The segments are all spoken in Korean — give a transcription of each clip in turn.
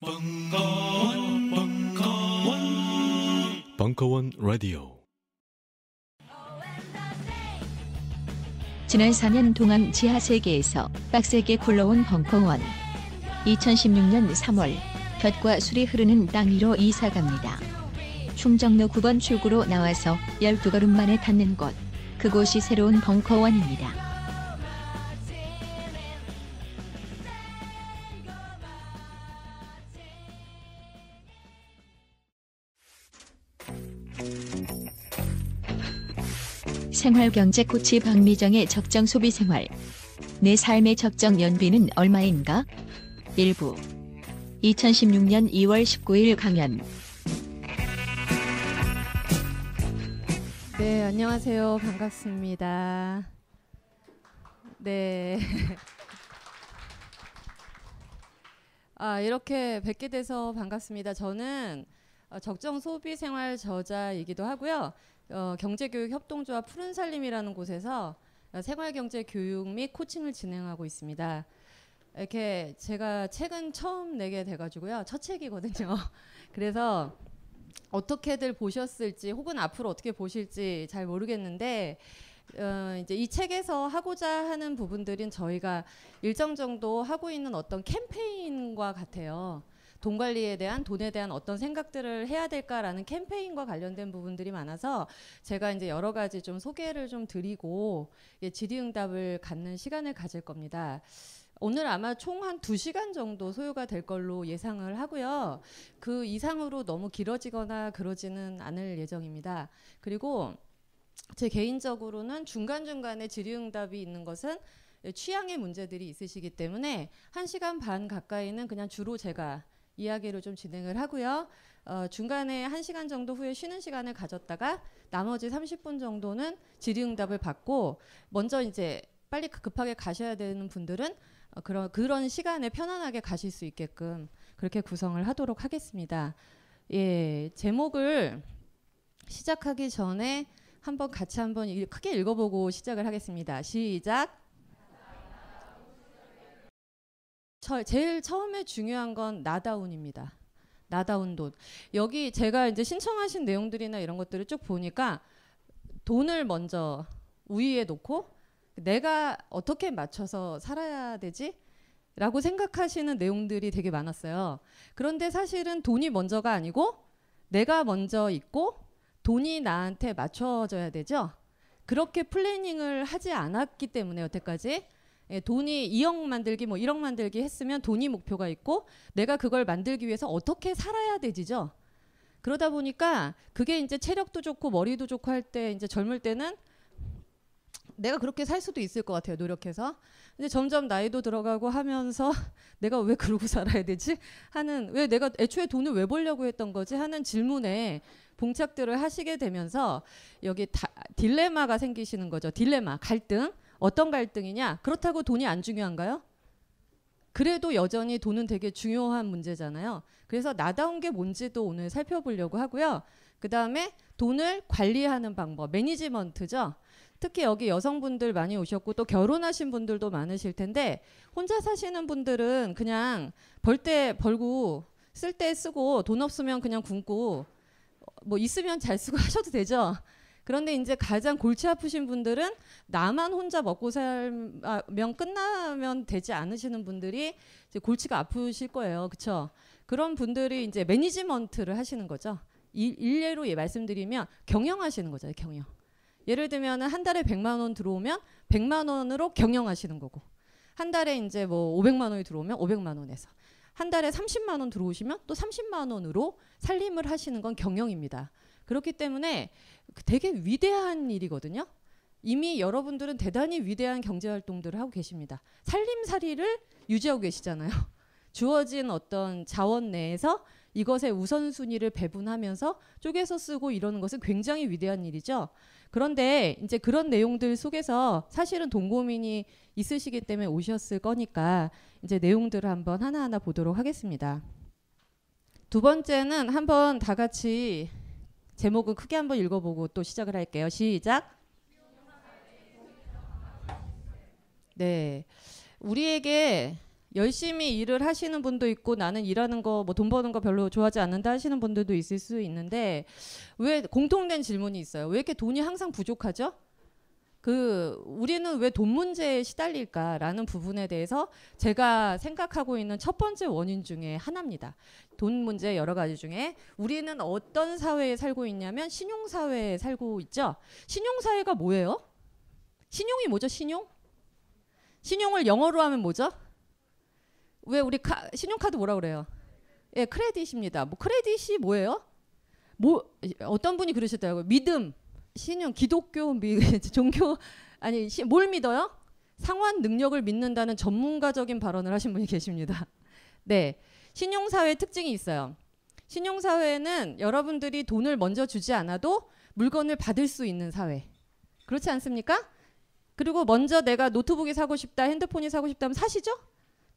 벙커원, 벙커원, 벙커원 라디오. 지난 4년 동안 지하 세계에서 빡세게 굴러온 벙커원. 2016년 3월 볕과 술이 흐르는 땅 위로 이사 갑니다. 충정로 9번 출구로 나와서 12걸음 만에 닿는 곳. 그곳이 새로운 벙커원입니다. 생활경제 코치 박미정의 적정 소비 생활. 내 삶의 적정 연비는 얼마인가? 일부 2016년 2월 19일 강연. 네, 안녕하세요. 반갑습니다. 네. 아, 이렇게 뵙게 돼서 반갑습니다. 저는 어, 적정 소비 생활 저자이기도 하고요. 어, 경제교육 협동조합 푸른 살림이라는 곳에서 어, 생활경제 교육 및 코칭을 진행하고 있습니다. 이렇게 제가 책은 처음 내게 돼가지고요. 첫 책이거든요. 그래서 어떻게들 보셨을지 혹은 앞으로 어떻게 보실지 잘 모르겠는데 어, 이제 이 책에서 하고자 하는 부분들은 저희가 일정 정도 하고 있는 어떤 캠페인과 같아요. 돈 관리에 대한 돈에 대한 어떤 생각들을 해야 될까라는 캠페인과 관련된 부분들이 많아서 제가 이제 여러 가지 좀 소개를 좀 드리고 예, 질의응답을 갖는 시간을 가질 겁니다. 오늘 아마 총 한 두시간 정도 소요가 될 걸로 예상을 하고요. 그 이상으로 너무 길어지거나 그러지는 않을 예정입니다. 그리고 제 개인적으로는 중간중간에 질의응답이 있는 것은 취향의 문제들이 있으시기 때문에 한시간반 가까이는 그냥 주로 제가 이야기를 좀 진행을 하고요. 어, 중간에 한시간 정도 후에 쉬는 시간을 가졌다가 나머지 30분 정도는 질의응답을 받고 먼저 이제 빨리 급하게 가셔야 되는 분들은 어, 그런 그런 시간에 편안하게 가실 수 있게끔 그렇게 구성을 하도록 하겠습니다. 예, 제목을 시작하기 전에 한번 같이 한번 일- 크게 읽어보고 시작을 하겠습니다. 시작. 저, 제일 처음에 중요한 건 나다운입니다. 나다운 돈. 여기 제가 이제 신청하신 내용들이나 이런 것들을 쭉 보니까 돈을 먼저 우위에 놓고 내가 어떻게 맞춰서 살아야 되지? 라고 생각하시는 내용들이 되게 많았어요. 그런데 사실은 돈이 먼저가 아니고 내가 먼저 있고 돈이 나한테 맞춰져야 되죠. 그렇게 플래닝을 하지 않았기 때문에 여태까지 예, 돈이 2억 만들기 뭐 1억 만들기 했으면 돈이 목표가 있고 내가 그걸 만들기 위해서 어떻게 살아야 되지죠. 그러다 보니까 그게 이제 체력도 좋고 머리도 좋고 할 때 이제 젊을 때는 내가 그렇게 살 수도 있을 것 같아요. 노력해서. 근데 점점 나이도 들어가고 하면서 내가 왜 그러고 살아야 되지? 하는 왜 내가 애초에 돈을 왜 벌려고 했던 거지? 하는 질문에 봉착들을 하시게 되면서 여기 다, 딜레마가 생기시는 거죠. 딜레마, 갈등. 어떤 갈등이냐? 그렇다고 돈이 안 중요한가요? 그래도 여전히 돈은 되게 중요한 문제잖아요. 그래서 나다운 게 뭔지도 오늘 살펴보려고 하고요. 그 다음에 돈을 관리하는 방법, 매니지먼트죠. 특히 여기 여성분들 많이 오셨고 또 결혼하신 분들도 많으실 텐데 혼자 사시는 분들은 그냥 벌 때 벌고 쓸 때 쓰고 돈 없으면 그냥 굶고 뭐 있으면 잘 쓰고 하셔도 되죠. 그런데 이제 가장 골치 아프신 분들은 나만 혼자 먹고 살면 끝나면 되지 않으시는 분들이 이제 골치가 아프실 거예요. 그렇죠? 그런 분들이 이제 매니지먼트를 하시는 거죠. 일, 일례로 예 말씀드리면 경영하시는 거죠. 경영. 예를 들면 한 달에 100만 원 들어오면 100만 원으로 경영하시는 거고 한 달에 이제 뭐 500만 원이 들어오면 500만 원에서 한 달에 30만 원 들어오시면 또 30만 원으로 살림을 하시는 건 경영입니다. 그렇기 때문에 되게 위대한 일이거든요. 이미 여러분들은 대단히 위대한 경제 활동들을 하고 계십니다. 살림살이를 유지하고 계시잖아요. 주어진 어떤 자원 내에서 이것의 우선순위를 배분하면서 쪼개서 쓰고 이러는 것은 굉장히 위대한 일이죠. 그런데 이제 그런 내용들 속에서 사실은 돈 고민이 있으시기 때문에 오셨을 거니까 이제 내용들을 한번 하나하나 보도록 하겠습니다. 두 번째는 한번 다 같이 제목은 크게 한번 읽어보고 또 시작을 할게요. 시작. 네. 우리에게 열심히 일을 하시는 분도 있고 나는 일하는 거 뭐 돈 버는 거 별로 좋아하지 않는다 하시는 분들도 있을 수 있는데 왜 공통된 질문이 있어요. 왜 이렇게 돈이 항상 부족하죠? 그 우리는 왜 돈 문제에 시달릴까라는 부분에 대해서 제가 생각하고 있는 첫 번째 원인 중에 하나입니다. 돈 문제 여러 가지 중에 우리는 어떤 사회에 살고 있냐면 신용 사회에 살고 있죠. 신용 사회가 뭐예요? 신용이 뭐죠? 신용? 신용을 영어로 하면 뭐죠? 왜 우리 카, 신용카드 뭐라 그래요? 예, 크레딧입니다. 뭐 크레딧이 뭐예요? 뭐 어떤 분이 그러셨더라고요. 믿음, 신용, 기독교, 미, 종교 아니 시, 뭘 믿어요? 상환 능력을 믿는다는 전문가적인 발언을 하신 분이 계십니다. 네, 신용 사회의 특징이 있어요. 신용 사회는 여러분들이 돈을 먼저 주지 않아도 물건을 받을 수 있는 사회. 그렇지 않습니까? 그리고 먼저 내가 노트북이 사고 싶다, 핸드폰이 사고 싶다면 사시죠?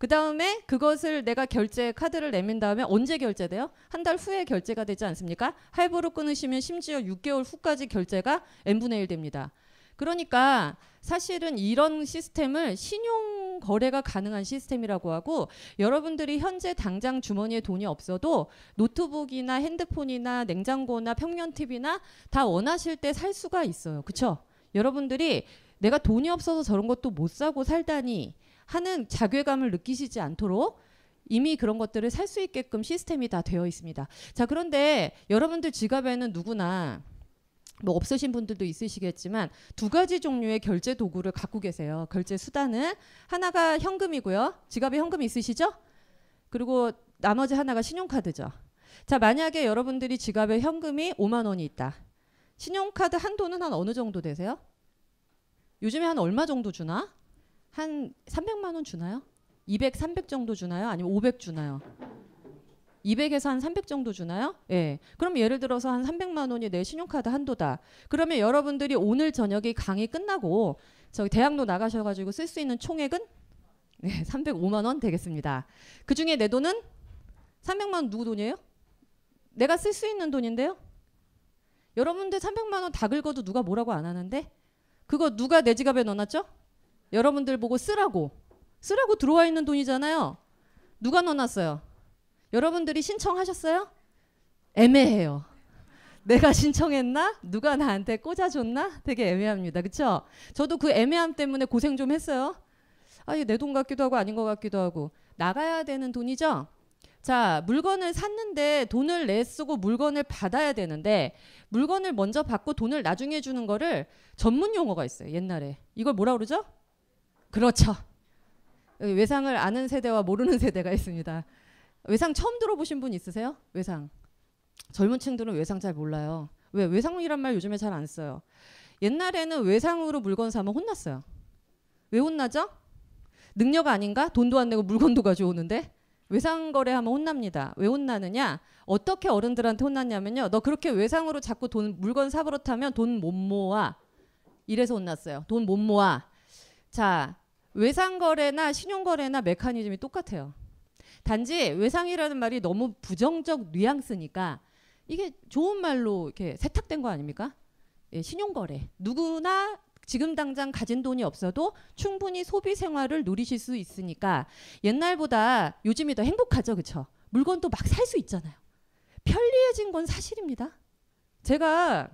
그 다음에 그것을 내가 결제 카드를 내민 다음에 언제 결제돼요? 한 달 후에 결제가 되지 않습니까? 할부로 끊으시면 심지어 6개월 후까지 결제가 n분의 1 됩니다. 그러니까 사실은 이런 시스템을 신용 거래가 가능한 시스템이라고 하고 여러분들이 현재 당장 주머니에 돈이 없어도 노트북이나 핸드폰이나 냉장고나 평면 TV나 다 원하실 때 살 수가 있어요. 그렇죠? 여러분들이 내가 돈이 없어서 저런 것도 못 사고 살다니 하는 자괴감을 느끼시지 않도록 이미 그런 것들을 살 수 있게끔 시스템이 다 되어 있습니다. 자, 그런데 여러분들 지갑에는 누구나 뭐 없으신 분들도 있으시겠지만 두 가지 종류의 결제 도구를 갖고 계세요. 결제 수단은 하나가 현금이고요. 지갑에 현금 있으시죠? 그리고 나머지 하나가 신용카드죠. 자, 만약에 여러분들이 지갑에 현금이 5만 원이 있다. 신용카드 한도는 한 어느 정도 되세요? 요즘에 한 얼마 정도 주나? 한 300만 원 주나요? 200, 300 정도 주나요? 아니면 500 주나요? 200에서 한 300 정도 주나요? 예. 그럼 예를 들어서 한 300만 원이 내 신용카드 한도다. 그러면 여러분들이 오늘 저녁에 강의 끝나고 저기 대학로 나가셔 가지고 쓸 수 있는 총액은 네, 305만 원 되겠습니다. 그 중에 내 돈은 300만 원 누구 돈이에요? 내가 쓸 수 있는 돈인데요. 여러분들 300만 원 다 긁어도 누가 뭐라고 안 하는데 그거 누가 내 지갑에 넣어놨죠? 여러분들 보고 쓰라고 쓰라고 들어와 있는 돈이잖아요. 누가 넣어놨어요? 여러분들이 신청하셨어요? 애매해요. 내가 신청했나? 누가 나한테 꽂아줬나? 되게 애매합니다. 그쵸? 저도 그 애매함 때문에 고생 좀 했어요. 아, 이게 내 돈 같기도 하고 아닌 것 같기도 하고. 나가야 되는 돈이죠? 자, 물건을 샀는데 돈을 내 쓰고 물건을 받아야 되는데 물건을 먼저 받고 돈을 나중에 주는 거를 전문 용어가 있어요. 옛날에. 이걸 뭐라 그러죠? 그렇죠. 외상을 아는 세대와 모르는 세대가 있습니다. 외상 처음 들어보신 분 있으세요? 외상. 젊은 층들은 외상 잘 몰라요. 왜? 외상이란 말 요즘에 잘 안 써요. 옛날에는 외상으로 물건 사면 혼났어요. 왜 혼나죠? 능력 아닌가? 돈도 안 내고 물건도 가져오는데 외상 거래하면 혼납니다. 왜 혼나느냐? 어떻게 어른들한테 혼났냐면요. 너 그렇게 외상으로 자꾸 돈 물건 사버릇하면 돈 못 모아. 이래서 혼났어요. 돈 못 모아. 자, 외상 거래나 신용 거래나 메커니즘이 똑같아요. 단지 외상이라는 말이 너무 부정적 뉘앙스니까 이게 좋은 말로 이렇게 세탁된 거 아닙니까? 예, 신용 거래. 누구나 지금 당장 가진 돈이 없어도 충분히 소비 생활을 누리실 수 있으니까 옛날보다 요즘이 더 행복하죠, 그렇죠? 물건도 막 살 수 있잖아요. 편리해진 건 사실입니다. 제가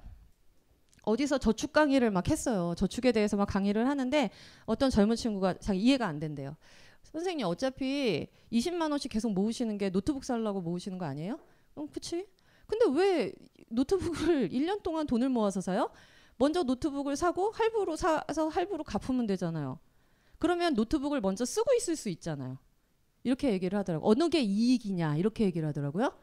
어디서 저축 강의를 막 했어요. 저축에 대해서 막 강의를 하는데 어떤 젊은 친구가 자기 이해가 안 된대요. 선생님 어차피 20만 원씩 계속 모으시는 게 노트북 살라고 모으시는 거 아니에요? 어, 그치? 근데 왜 노트북을 1년 동안 돈을 모아서 사요? 먼저 노트북을 사고 할부로 사서 할부로 갚으면 되잖아요. 그러면 노트북을 먼저 쓰고 있을 수 있잖아요. 이렇게 얘기를 하더라고요. 어느 게 이익이냐 이렇게 얘기를 하더라고요.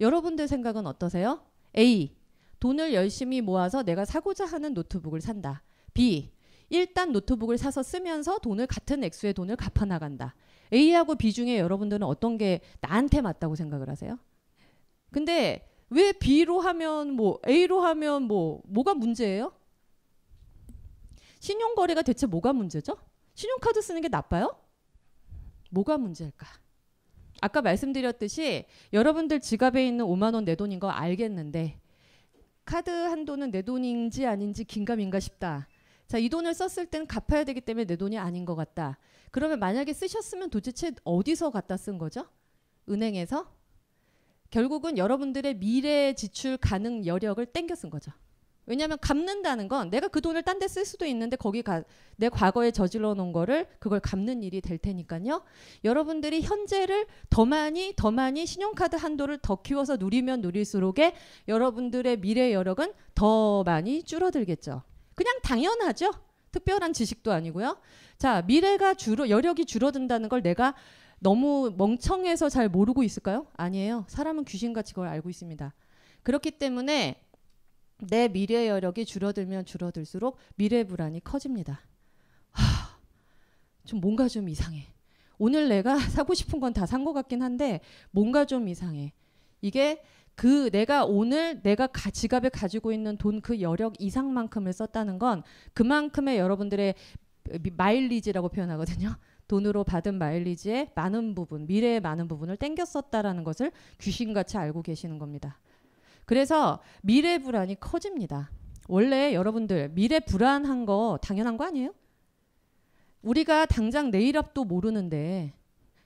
여러분들 생각은 어떠세요? A. 돈을 열심히 모아서 내가 사고자 하는 노트북을 산다. B. 일단 노트북을 사서 쓰면서 돈을 같은 액수의 돈을 갚아 나간다. A하고 B 중에 여러분들은 어떤 게 나한테 맞다고 생각을 하세요? 근데 왜 B로 하면 뭐 A로 하면 뭐 뭐가 문제예요? 신용 거래가 대체 뭐가 문제죠? 신용카드 쓰는 게 나빠요? 뭐가 문제일까? 아까 말씀드렸듯이 여러분들 지갑에 있는 5만 원 내 돈인 거 알겠는데 카드 한도는 내 돈인지 아닌지 긴가민가 싶다. 자, 이 돈을 썼을 때는 갚아야 되기 때문에 내 돈이 아닌 것 같다. 그러면 만약에 쓰셨으면 도대체 어디서 갖다 쓴 거죠? 은행에서? 결국은 여러분들의 미래 지출 가능 여력을 땡겨 쓴 거죠. 왜냐하면 갚는다는 건 내가 그 돈을 딴 데 쓸 수도 있는데 거기 가, 내 과거에 저질러 놓은 거를 그걸 갚는 일이 될 테니까요. 여러분들이 현재를 더 많이 더 많이 신용카드 한도를 더 키워서 누리면 누릴수록에 여러분들의 미래 여력은 더 많이 줄어들겠죠. 그냥 당연하죠. 특별한 지식도 아니고요. 자, 미래가 줄어 여력이 줄어든다는 걸 내가 너무 멍청해서 잘 모르고 있을까요? 아니에요. 사람은 귀신같이 그걸 알고 있습니다. 그렇기 때문에 내 미래 여력이 줄어들면 줄어들수록 미래 불안이 커집니다. 하, 좀 뭔가 좀 이상해. 오늘 내가 사고 싶은 건 다 산 것 같긴 한데 뭔가 좀 이상해. 이게 그 내가 오늘 내가 가, 지갑에 가지고 있는 돈 그 여력 이상만큼을 썼다는 건 그만큼의 여러분들의 마일리지라고 표현하거든요. 돈으로 받은 마일리지의 많은 부분, 미래의 많은 부분을 땡겨 썼다라는 것을 귀신같이 알고 계시는 겁니다. 그래서 미래 불안이 커집니다. 원래 여러분들 미래 불안한 거 당연한 거 아니에요? 우리가 당장 내일 앞도 모르는데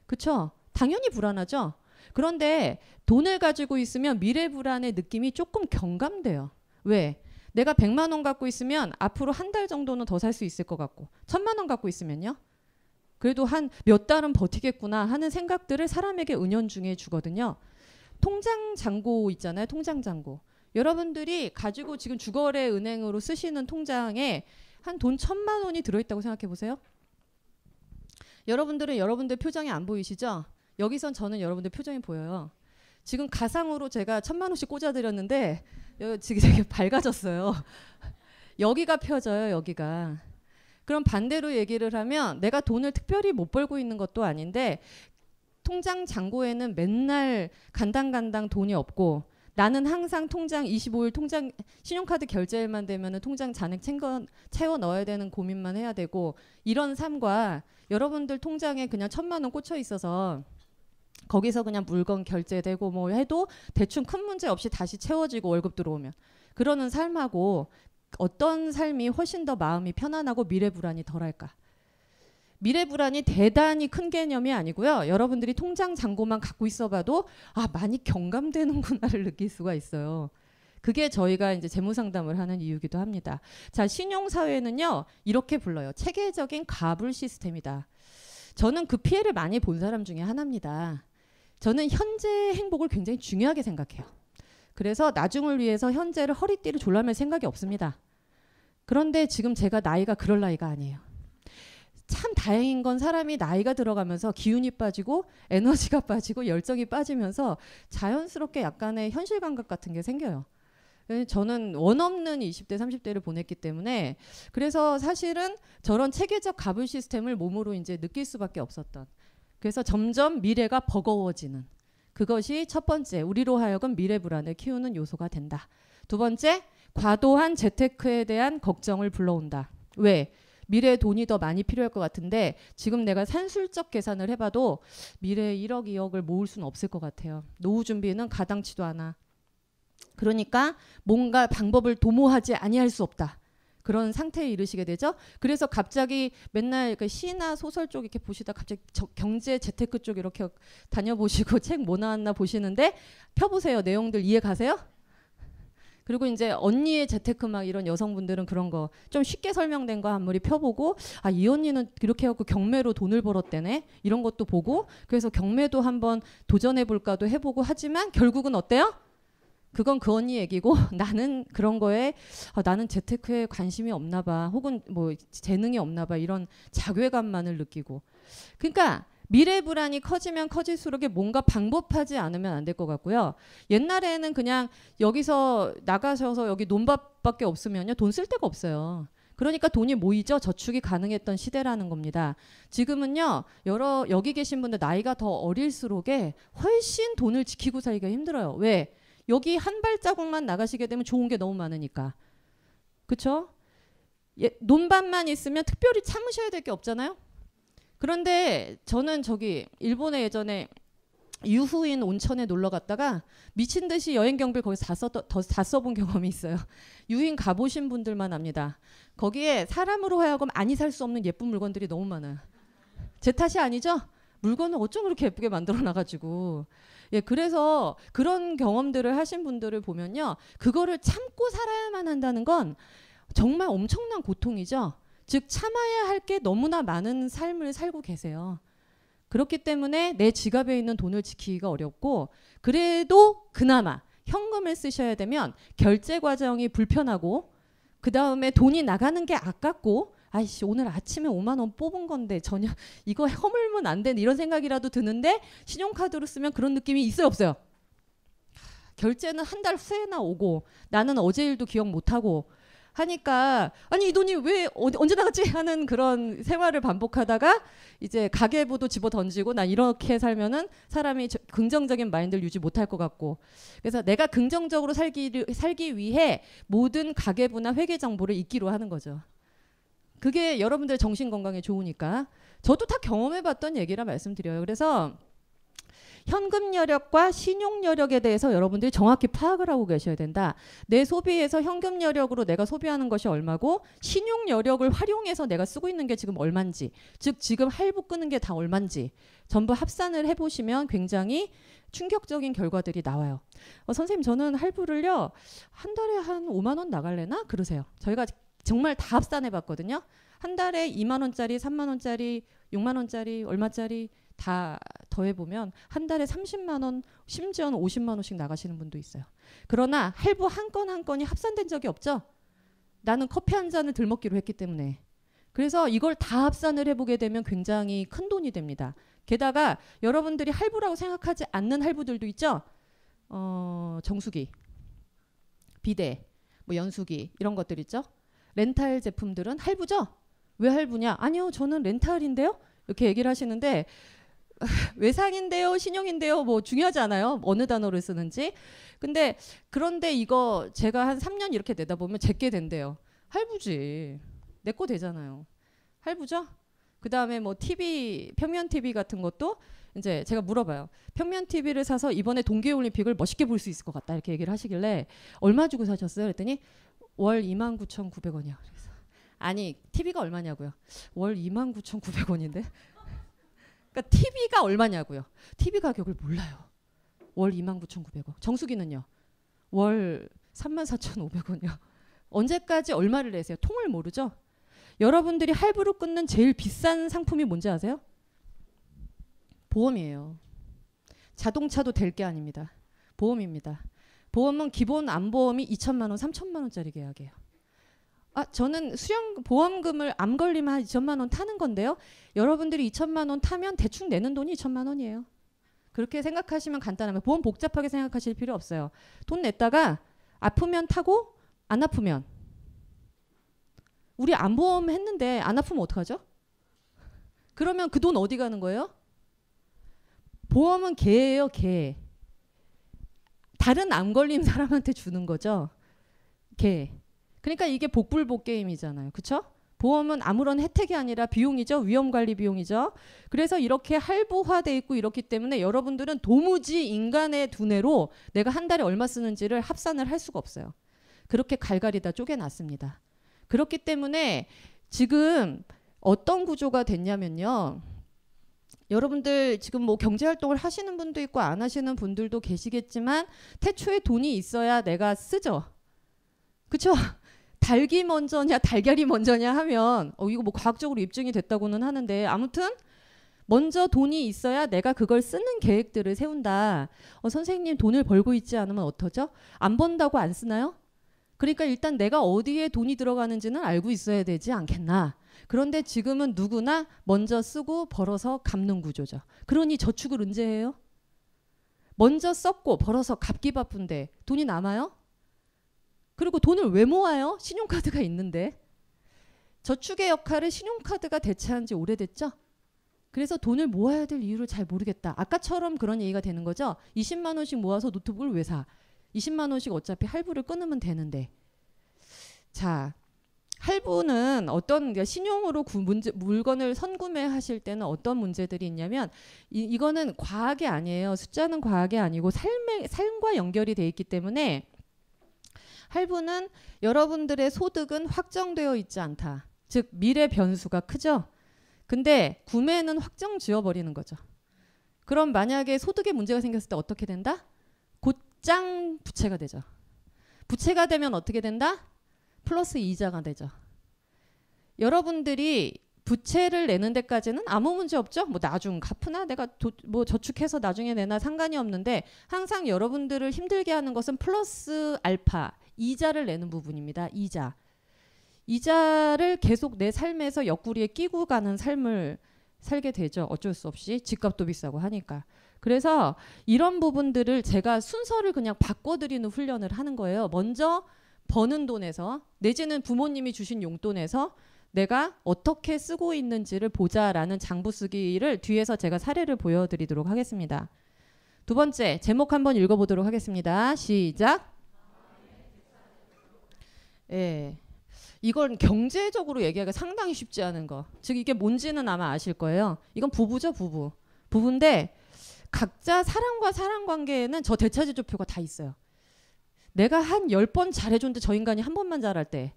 그쵸? 당연히 불안하죠. 그런데 돈을 가지고 있으면 미래 불안의 느낌이 조금 경감돼요. 왜? 내가 100만 원 갖고 있으면 앞으로 한 달 정도는 더 살 수 있을 것 같고 천만 원 갖고 있으면요. 그래도 한 몇 달은 버티겠구나 하는 생각들을 사람에게 은연중에 주거든요. 통장 잔고 있잖아요. 통장 잔고. 여러분들이 가지고 지금 주거래 은행으로 쓰시는 통장에 한 돈 천만 원이 들어있다고 생각해 보세요. 여러분들은 여러분들 표정이 안 보이시죠? 여기선 저는 여러분들 표정이 보여요. 지금 가상으로 제가 천만 원씩 꽂아드렸는데 지금 되게 밝아졌어요. 여기가 펴져요. 여기가. 그럼 반대로 얘기를 하면 내가 돈을 특별히 못 벌고 있는 것도 아닌데 통장 잔고에는 맨날 간당간당 돈이 없고 나는 항상 통장 25일 통장 신용카드 결제일만 되면은 통장 잔액 챙겨, 채워 넣어야 되는 고민만 해야 되고 이런 삶과 여러분들 통장에 그냥 천만 원 꽂혀 있어서 거기서 그냥 물건 결제되고 뭐 해도 대충 큰 문제 없이 다시 채워지고 월급 들어오면 그러는 삶하고 어떤 삶이 훨씬 더 마음이 편안하고 미래 불안이 덜할까? 미래 불안이 대단히 큰 개념이 아니고요. 여러분들이 통장 잔고만 갖고 있어봐도 아 많이 경감되는구나를 느낄 수가 있어요. 그게 저희가 이제 재무 상담을 하는 이유기도 합니다. 자, 신용 사회는요 이렇게 불러요. 체계적인 가불 시스템이다. 저는 그 피해를 많이 본 사람 중에 하나입니다. 저는 현재 행복을 굉장히 중요하게 생각해요. 그래서 나중을 위해서 현재를 허리띠를 졸라맬 생각이 없습니다. 그런데 지금 제가 나이가 그럴 나이가 아니에요. 참 다행인 건 사람이 나이가 들어가면서 기운이 빠지고 에너지가 빠지고 열정이 빠지면서 자연스럽게 약간의 현실 감각 같은 게 생겨요. 예, 저는 원 없는 20대, 30대를 보냈기 때문에 그래서 사실은 저런 체계적 가불 시스템을 몸으로 이제 느낄 수밖에 없었던. 그래서 점점 미래가 버거워지는 그것이 첫 번째 우리로 하여금 미래 불안을 키우는 요소가 된다. 두 번째 과도한 재테크에 대한 걱정을 불러온다. 왜? 미래에 돈이 더 많이 필요할 것 같은데 지금 내가 산술적 계산을 해봐도 미래에 1억, 2억을 모을 수는 없을 것 같아요. 노후 준비는 가당치도 않아. 그러니까 뭔가 방법을 도모하지 아니할 수 없다. 그런 상태에 이르시게 되죠. 그래서 갑자기 맨날 그 시나 소설 쪽 이렇게 보시다 갑자기 경제 재테크 쪽 이렇게 다녀보시고 책 뭐 나왔나 보시는데 펴보세요. 내용들 이해 가세요? 그리고 이제 언니의 재테크 막 이런 여성분들은 그런 거 좀 쉽게 설명된 거 한무리 펴보고 아 이 언니는 이렇게 해갖고 경매로 돈을 벌었대네? 이런 것도 보고 그래서 경매도 한번 도전해 볼까도 해보고 하지만 결국은 어때요? 그건 그 언니 얘기고 나는 그런 거에 아, 나는 재테크에 관심이 없나 봐. 혹은 뭐 재능이 없나 봐. 이런 자괴감만을 느끼고. 그러니까 미래 불안이 커지면 커질수록 뭔가 방법하지 않으면 안 될 것 같고요. 옛날에는 그냥 여기서 나가셔서 여기 논밭밖에 없으면요. 돈 쓸 데가 없어요. 그러니까 돈이 모이죠. 저축이 가능했던 시대라는 겁니다. 지금은요. 여러 여기 계신 분들 나이가 더 어릴수록에 훨씬 돈을 지키고 살기가 힘들어요. 왜? 여기 한 발자국만 나가시게 되면 좋은 게 너무 많으니까. 그렇죠? 예, 논밭만 있으면 특별히 참으셔야 될 게 없잖아요. 그런데 저는 저기 일본에 예전에 유후인 온천에 놀러 갔다가 미친 듯이 여행 경비를 거기서 다, 써, 다 써본 경험이 있어요. 유인 가보신 분들만 압니다. 거기에 사람으로 하여금 아니 살수 없는 예쁜 물건들이 너무 많아요. 제 탓이 아니죠? 물건을 어쩜 그렇게 예쁘게 만들어 놔가지고 예 그래서 그런 경험들을 하신 분들을 보면요 그거를 참고 살아야만 한다는 건 정말 엄청난 고통이죠 즉 참아야 할 게 너무나 많은 삶을 살고 계세요 그렇기 때문에 내 지갑에 있는 돈을 지키기가 어렵고 그래도 그나마 현금을 쓰셔야 되면 결제 과정이 불편하고 그 다음에 돈이 나가는 게 아깝고 아이씨 오늘 아침에 5만 원 뽑은 건데 전혀 이거 허물면 안 되는 이런 생각이라도 드는데 신용카드로 쓰면 그런 느낌이 있어요 없어요? 결제는 한 달 후에나 오고 나는 어제 일도 기억 못 하고 하니까 아니 이 돈이 왜 언제 나갔지 하는 그런 생활을 반복하다가 이제 가계부도 집어 던지고 나 이렇게 살면은 사람이 저, 긍정적인 마인드를 유지 못할 것 같고 그래서 내가 긍정적으로 살기 살기 위해 모든 가계부나 회계 정보를 잊기로 하는 거죠. 그게 여러분들 정신 건강에 좋으니까 저도 다 경험해봤던 얘기라 말씀드려요. 그래서 현금 여력과 신용 여력에 대해서 여러분들이 정확히 파악을 하고 계셔야 된다. 내 소비에서 현금 여력으로 내가 소비하는 것이 얼마고 신용 여력을 활용해서 내가 쓰고 있는 게 지금 얼마인지 즉 지금 할부 끄는 게 다 얼마인지 전부 합산을 해보시면 굉장히 충격적인 결과들이 나와요. 어, 선생님 저는 할부를요 한 달에 한 5만 원 나갈래나 그러세요. 저희가 정말 다 합산해 봤거든요. 한 달에 2만 원짜리, 3만 원짜리, 6만 원짜리, 얼마짜리 다 더해 보면 한 달에 30만 원, 심지어는 50만 원씩 나가시는 분도 있어요. 그러나 할부 한건한 건이 합산된 적이 없죠. 나는 커피 한 잔을 들먹기로 했기 때문에. 그래서 이걸 다 합산을 해보게 되면 굉장히 큰 돈이 됩니다. 게다가 여러분들이 할부라고 생각하지 않는 할부들도 있죠. 어, 정수기, 비대, 뭐 연수기 이런 것들 있죠. 렌탈 제품들은 할부죠? 왜 할부냐? 아니요, 저는 렌탈인데요. 이렇게 얘기를 하시는데 외상인데요, 신용인데요, 뭐 중요하지 않아요. 어느 단어를 쓰는지. 근데 그런데 이거 제가 한 3년 이렇게 내다 보면 제게 된대요. 할부지. 내 거 되잖아요. 할부죠? 그 다음에 뭐 TV, 평면 TV 같은 것도 이제 제가 물어봐요. 평면 TV를 사서 이번에 동계올림픽을 멋있게 볼 수 있을 것 같다. 이렇게 얘기를 하시길래 얼마 주고 사셨어요? 그랬더니 월 29,900원이요. 그래서 아니 TV가 얼마냐고요? 월 29,900원인데. 그러니까 TV가 얼마냐고요? TV 가격을 몰라요. 월 29,900원. 정수기는요? 월 34,500원이요. 언제까지 얼마를 내세요? 통을 모르죠? 여러분들이 할부로 끊는 제일 비싼 상품이 뭔지 아세요? 보험이에요. 자동차도 될 게 아닙니다. 보험입니다. 보험은 기본 암보험이 2천만 원, 3천만 원짜리 계약이에요. 아, 저는 수령 보험금을 암 걸리면 한 2천만 원 타는 건데요. 여러분들이 2천만 원 타면 대충 내는 돈이 2천만 원이에요. 그렇게 생각하시면 간단하면 보험 복잡하게 생각하실 필요 없어요. 돈 냈다가 아프면 타고 안 아프면 우리 암보험 했는데 안 아프면 어떡하죠? 그러면 그 돈 어디 가는 거예요? 보험은 개예요, 개. 다른 암 걸린 사람한테 주는 거죠. 개. 그러니까 이게 복불복 게임이잖아요. 그렇죠? 보험은 아무런 혜택이 아니라 비용이죠. 위험 관리 비용이죠. 그래서 이렇게 할부화돼 있고 이렇기 때문에 여러분들은 도무지 인간의 두뇌로 내가 한 달에 얼마 쓰는지를 합산을 할 수가 없어요. 그렇게 갈갈이 다 쪼개놨습니다. 그렇기 때문에 지금 어떤 구조가 됐냐면요. 여러분들 지금 뭐 경제 활동을 하시는 분도 있고 안 하시는 분들도 계시겠지만 태초에 돈이 있어야 내가 쓰죠. 그쵸? 달기 먼저냐 달걀이 먼저냐 하면 어 이거 뭐 과학적으로 입증이 됐다고는 하는데 아무튼 먼저 돈이 있어야 내가 그걸 쓰는 계획들을 세운다. 어, 선생님 돈을 벌고 있지 않으면 어떠죠? 안 번다고 안 쓰나요? 그러니까 일단 내가 어디에 돈이 들어가는지는 알고 있어야 되지 않겠나. 그런데 지금은 누구나 먼저 쓰고 벌어서 갚는 구조죠. 그러니 저축을 언제 해요? 먼저 썼고 벌어서 갚기 바쁜데 돈이 남아요? 그리고 돈을 왜 모아요? 신용카드가 있는데. 저축의 역할을 신용카드가 대체한 지 오래됐죠? 그래서 돈을 모아야 될 이유를 잘 모르겠다. 아까처럼 그런 얘기가 되는 거죠. 20만 원씩 모아서 노트북을 왜 사? 20만 원씩 어차피 할부를 끊으면 되는데. 자, 할부는 어떤 그러니까 신용으로 구, 문제, 물건을 선구매하실 때는 어떤 문제들이 있냐면 이, 이거는 과학이 아니에요. 숫자는 과학이 아니고 삶의 삶과 연결이 돼 있기 때문에 할부는 여러분들의 소득은 확정되어 있지 않다. 즉 미래 변수가 크죠. 근데 구매는 확정 지어 버리는 거죠. 그럼 만약에 소득에 문제가 생겼을 때 어떻게 된다? 곧장 부채가 되죠. 부채가 되면 어떻게 된다? 플러스 이자가 되죠. 여러분들이 부채를 내는 데까지는 아무 문제 없죠. 뭐 나중 갚으나 내가 도, 뭐 저축해서 나중에 내나 상관이 없는데 항상 여러분들을 힘들게 하는 것은 플러스 알파 이자를 내는 부분입니다. 이자. 이자를 계속 내 삶에서 옆구리에 끼고 가는 삶을 살게 되죠. 어쩔 수 없이 집값도 비싸고 하니까. 그래서 이런 부분들을 제가 순서를 그냥 바꿔드리는 훈련을 하는 거예요. 먼저 버는 돈에서 내지는 부모님이 주신 용돈에서 내가 어떻게 쓰고 있는지를 보자라는 장부 쓰기를 뒤에서 제가 사례를 보여드리도록 하겠습니다. 두 번째 제목 한번 읽어보도록 하겠습니다. 시작. 예. 이건 경제적으로 얘기하기가 상당히 쉽지 않은 거. 즉 이게 뭔지는 아마 아실 거예요. 이건 부부죠, 부부. 부부인데 각자 사람과 사람 관계에는 저 대차지조표가 다 있어요. 내가 한 열 번 잘해줬는데 저 인간이 한 번만 잘할 때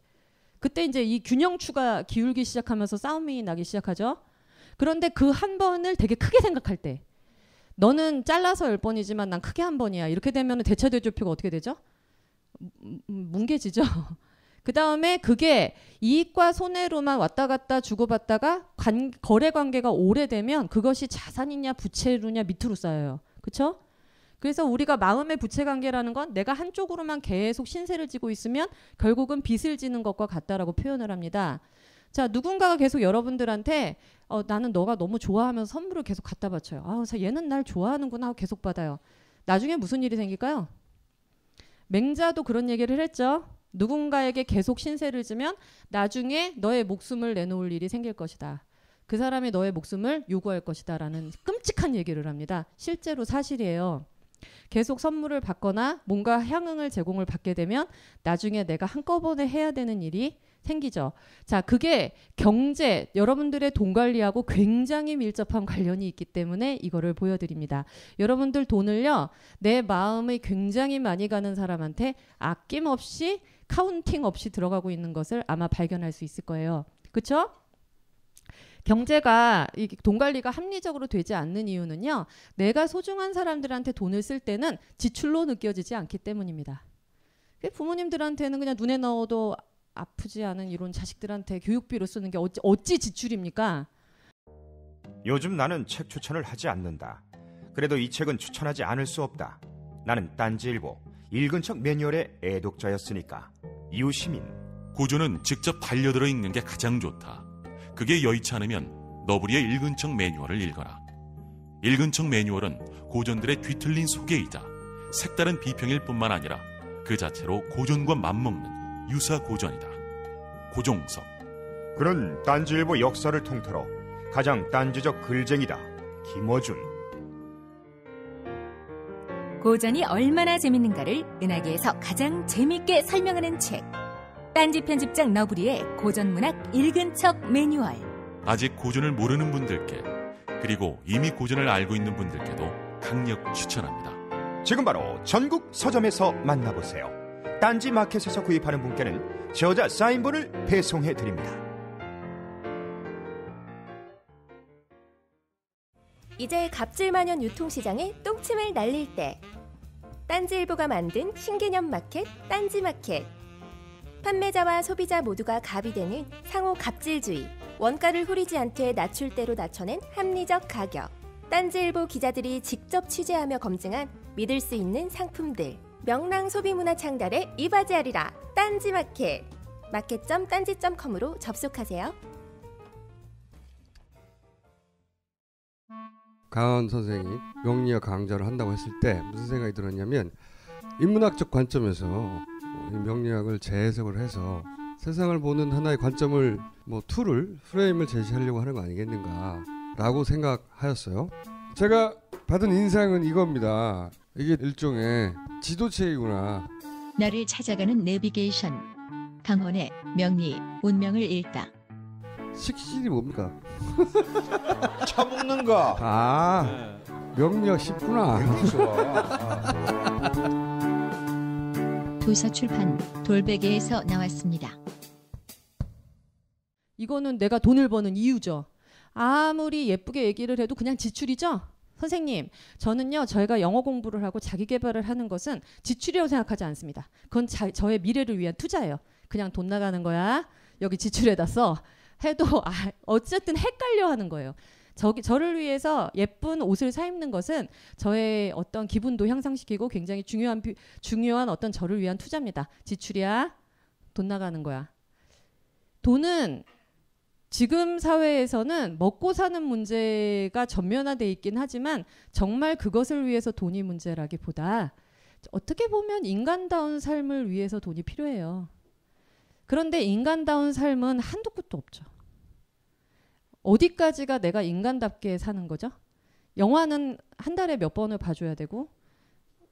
그때 이제 이 균형추가 기울기 시작하면서 싸움이 나기 시작하죠. 그런데 그 한 번을 되게 크게 생각할 때 너는 잘라서 열 번이지만 난 크게 한 번이야. 이렇게 되면 대차대조표가 어떻게 되죠? 뭉개지죠. 그 다음에 그게 이익과 손해로만 왔다 갔다 주고받다가 관, 거래 관계가 오래되면 그것이 자산이냐 부채로냐 밑으로 쌓여요. 그렇죠? 그래서 우리가 마음의 부채 관계라는 건 내가 한쪽으로만 계속 신세를 지고 있으면 결국은 빚을 지는 것과 같다라고 표현을 합니다. 자, 누군가가 계속 여러분들한테 어, 나는 너가 너무 좋아하면서 선물을 계속 갖다 바쳐요. 아, 얘는 날 좋아하는구나 하고 계속 받아요. 나중에 무슨 일이 생길까요? 맹자도 그런 얘기를 했죠. 누군가에게 계속 신세를 지면 나중에 너의 목숨을 내놓을 일이 생길 것이다. 그 사람이 너의 목숨을 요구할 것이다라는 끔찍한 얘기를 합니다. 실제로 사실이에요. 계속 선물을 받거나 뭔가 향응을 제공을 받게 되면 나중에 내가 한꺼번에 해야 되는 일이 생기죠. 자, 그게 경제, 여러분들의 돈 관리하고 굉장히 밀접한 관련이 있기 때문에 이거를 보여드립니다. 여러분들 돈을요, 내 마음이 굉장히 많이 가는 사람한테 아낌없이 counting 없이 들어가고 있는 것을 아마 발견할 수 있을 거예요. 그렇죠? 경제가 돈 관리가 합리적으로 되지 않는 이유는요. 내가 소중한 사람들한테 돈을 쓸 때는 지출로 느껴지지 않기 때문입니다. 부모님들한테는 그냥 눈에 넣어도 아프지 않은 이런 자식들한테 교육비로 쓰는 게 어찌, 어찌 지출입니까? 요즘 나는 책 추천을 하지 않는다. 그래도 이 책은 추천하지 않을 수 없다. 나는 딴지일보 읽은 척 매뉴얼의 애독자였으니까. 이웃시민 고전은 직접 반려들어 읽는 게 가장 좋다. 그게 여의치 않으면 너브리의 읽은 척 매뉴얼을 읽어라. 읽은 척 매뉴얼은 고전들의 뒤틀린 소개이자 색다른 비평일 뿐만 아니라 그 자체로 고전과 맞먹는 유사 고전이다. 고종석 그런 딴지일보 역사를 통틀어 가장 딴지적 글쟁이다. 김어준 고전이 얼마나 재밌는가를 은하계에서 가장 재밌게 설명하는 책. 딴지 편집장 너브리의 고전문학 읽은 척 매뉴얼. 아직 고전을 모르는 분들께 그리고 이미 고전을 알고 있는 분들께도 강력 추천합니다. 지금 바로 전국 서점에서 만나보세요. 딴지 마켓에서 구입하는 분께는 저자 사인본을 배송해 드립니다. 이제 갑질만연 유통시장에 똥침을 날릴 때. 딴지일보가 만든 신개념 마켓 딴지마켓. 판매자와 소비자 모두가 갑이 되는 상호 갑질주의. 원가를 후리지 않되 낮출 대로 낮춰낸 합리적 가격. 딴지일보 기자들이 직접 취재하며 검증한 믿을 수 있는 상품들. 명랑 소비문화 창달에 이바지하리라 딴지마켓 마켓.딴지.com으로 접속하세요. 강헌 선생이 명리학 강좌를 한다고 했을 때 무슨 생각이 들었냐면 인문학적 관점에서 명리학을 재해석을 해서 세상을 보는 하나의 관점을 뭐 tool을 프레임을 제시하려고 하는 거 아니겠는가라고 생각하였어요. 제가 받은 인상은 이겁니다. 이게 일종의 지도책이구나. 나를 찾아가는 내비게이션 강헌의 명리 운명을 읽다. 식신이 뭡니까? 차 먹는 거. 아 네. 명리학 쉽구나. 도서 출판 돌베개에서 나왔습니다. 이거는 내가 돈을 버는 이유죠. 아무리 예쁘게 얘기를 해도 그냥 지출이죠. 선생님, 저는요, 저희가 영어 공부를 하고 자기 개발을 하는 것은 지출이라고 생각하지 않습니다. 그건 자, 저의 미래를 위한 투자예요. 그냥 돈 나가는 거야. 여기 지출에다 써. 해도 아, 어쨌든 헷갈려 하는 거예요. 저기 저를 위해서 예쁜 옷을 사 입는 것은 저의 어떤 기분도 향상시키고 굉장히 중요한 비- 중요한 어떤 저를 위한 투자입니다. 지출이야. 돈 나가는 거야. 돈은 지금 사회에서는 먹고 사는 문제가 전면화돼 있긴 하지만 정말 그것을 위해서 돈이 문제라기보다 어떻게 보면 인간다운 삶을 위해서 돈이 필요해요. 그런데 인간다운 삶은 한도 끝도 없죠. 어디까지가 내가 인간답게 사는 거죠? 영화는 한 달에 몇 번을 봐줘야 되고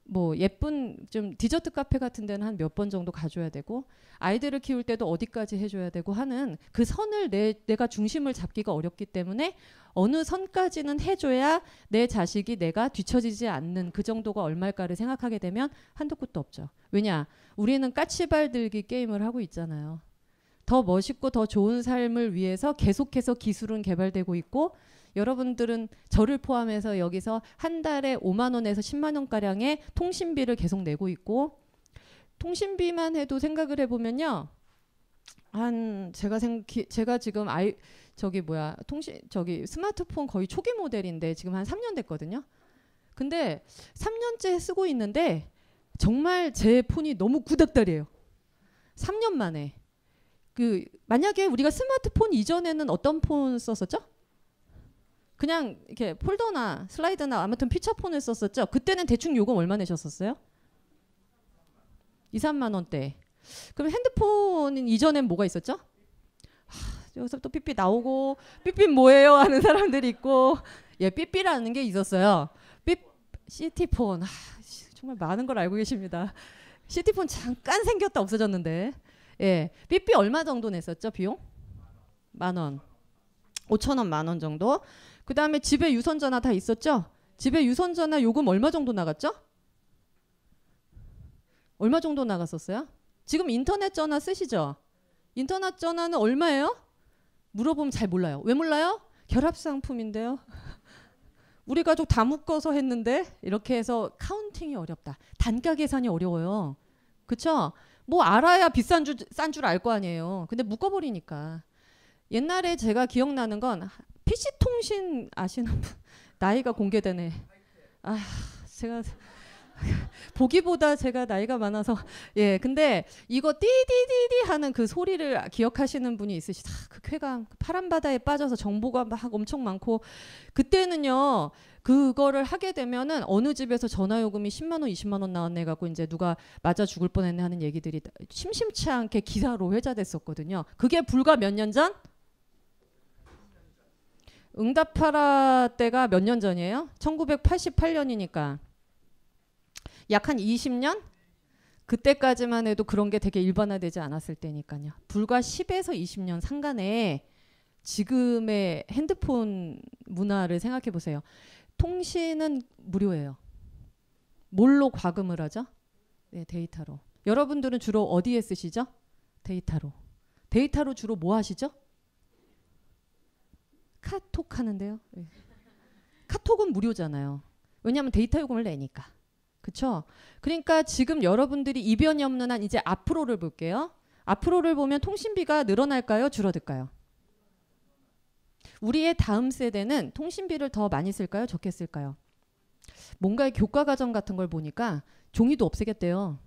뭐 예쁜 좀 디저트 카페 같은 데는 한 몇 번 정도 가줘야 되고 아이들을 키울 때도 어디까지 해줘야 되고 하는 그 선을 내, 내가 중심을 잡기가 어렵기 때문에 어느 선까지는 해줘야 내 자식이 내가 뒤처지지 않는 그 정도가 얼마일까를 생각하게 되면 한도 끝도 없죠. 왜냐? 우리는 까치발 들기 게임을 하고 있잖아요. 더 멋있고 더 좋은 삶을 위해서 계속해서 기술은 개발되고 있고 여러분들은 저를 포함해서 여기서 한 달에 5만 원에서 10만 원 가량의 통신비를 계속 내고 있고 통신비만 해도 생각을 해보면요. 한 제가 생 기, 제가 지금 아이 저기 뭐야 통신 저기 스마트폰 거의 초기 모델인데 지금 한 3년 됐거든요. 근데 3년째 쓰고 있는데 정말 제 폰이 너무 구닥다리예요. 3년 만에 그 만약에 우리가 스마트폰 이전에는 어떤 폰 썼었죠? 그냥 이렇게 폴더나 슬라이드나 아무튼 피처폰을 썼었죠. 그때는 대충 요금 얼마 내셨었어요? 2, 3만 원대. 그럼 핸드폰 이전엔 뭐가 있었죠? 하, 여기서 또 삐삐 나오고 삐삐 뭐예요 하는 사람들이 있고 예 삐삐라는 게 있었어요. 삐 시티폰 하, 씨, 정말 많은 걸 알고 계십니다. 시티폰 잠깐 생겼다 없어졌는데 예 삐삐 얼마 정도 냈었죠 비용? 만 원. 5천 원, 만 원 정도. 그 다음에 집에 유선 전화 다 있었죠? 집에 유선 전화 요금 얼마 정도 나갔죠? 얼마 정도 나갔었어요? 지금 인터넷 전화 쓰시죠? 인터넷 전화는 얼마예요? 물어보면 잘 몰라요. 왜 몰라요? 결합 상품인데요. 우리 가족 다 묶어서 했는데 이렇게 해서 카운팅이 어렵다. 단가 계산이 어려워요. 그쵸? 뭐 알아야 비싼 줄 싼 줄 알 거 아니에요. 근데 묶어버리니까. 옛날에 제가 기억나는 건 PC 통신 아시는 분 나이가 공개되네. 아 제가 보기보다 제가 나이가 많아서 예 근데 이거 띠디디디 하는 그 소리를 기억하시는 분이 있으시다 그 쾌감 그 파란 바다에 빠져서 정보가 막 엄청 많고 그때는요 그거를 하게 되면은 어느 집에서 전화 요금이 10만 원 20만 원 나왔네 갖고 이제 누가 맞아 죽을 뻔했네 하는 얘기들이 심심치 않게 기사로 회자됐었거든요 그게 불과 몇 년 전? 응답하라 때가 몇 년 전이에요? 1988년이니까 약 한 20년? 그때까지만 해도 그런 게 되게 일반화되지 않았을 때니까요. 불과 10에서 20년 상간에 지금의 핸드폰 문화를 생각해 보세요. 통신은 무료예요. 뭘로 과금을 하죠? 네, 데이터로. 여러분들은 주로 어디에 쓰시죠? 데이터로. 데이터로 주로 뭐 하시죠? 카톡 하는데요. 네. 카톡은 무료잖아요. 왜냐하면 데이터 요금을 내니까. 그쵸? 그러니까 지금 여러분들이 이변이 없는 한 이제 앞으로를 볼게요. 앞으로를 보면 통신비가 늘어날까요? 줄어들까요? 우리의 다음 세대는 통신비를 더 많이 쓸까요? 적게 쓸까요? 뭔가의 교과 과정 같은 걸 보니까 종이도 없애겠대요.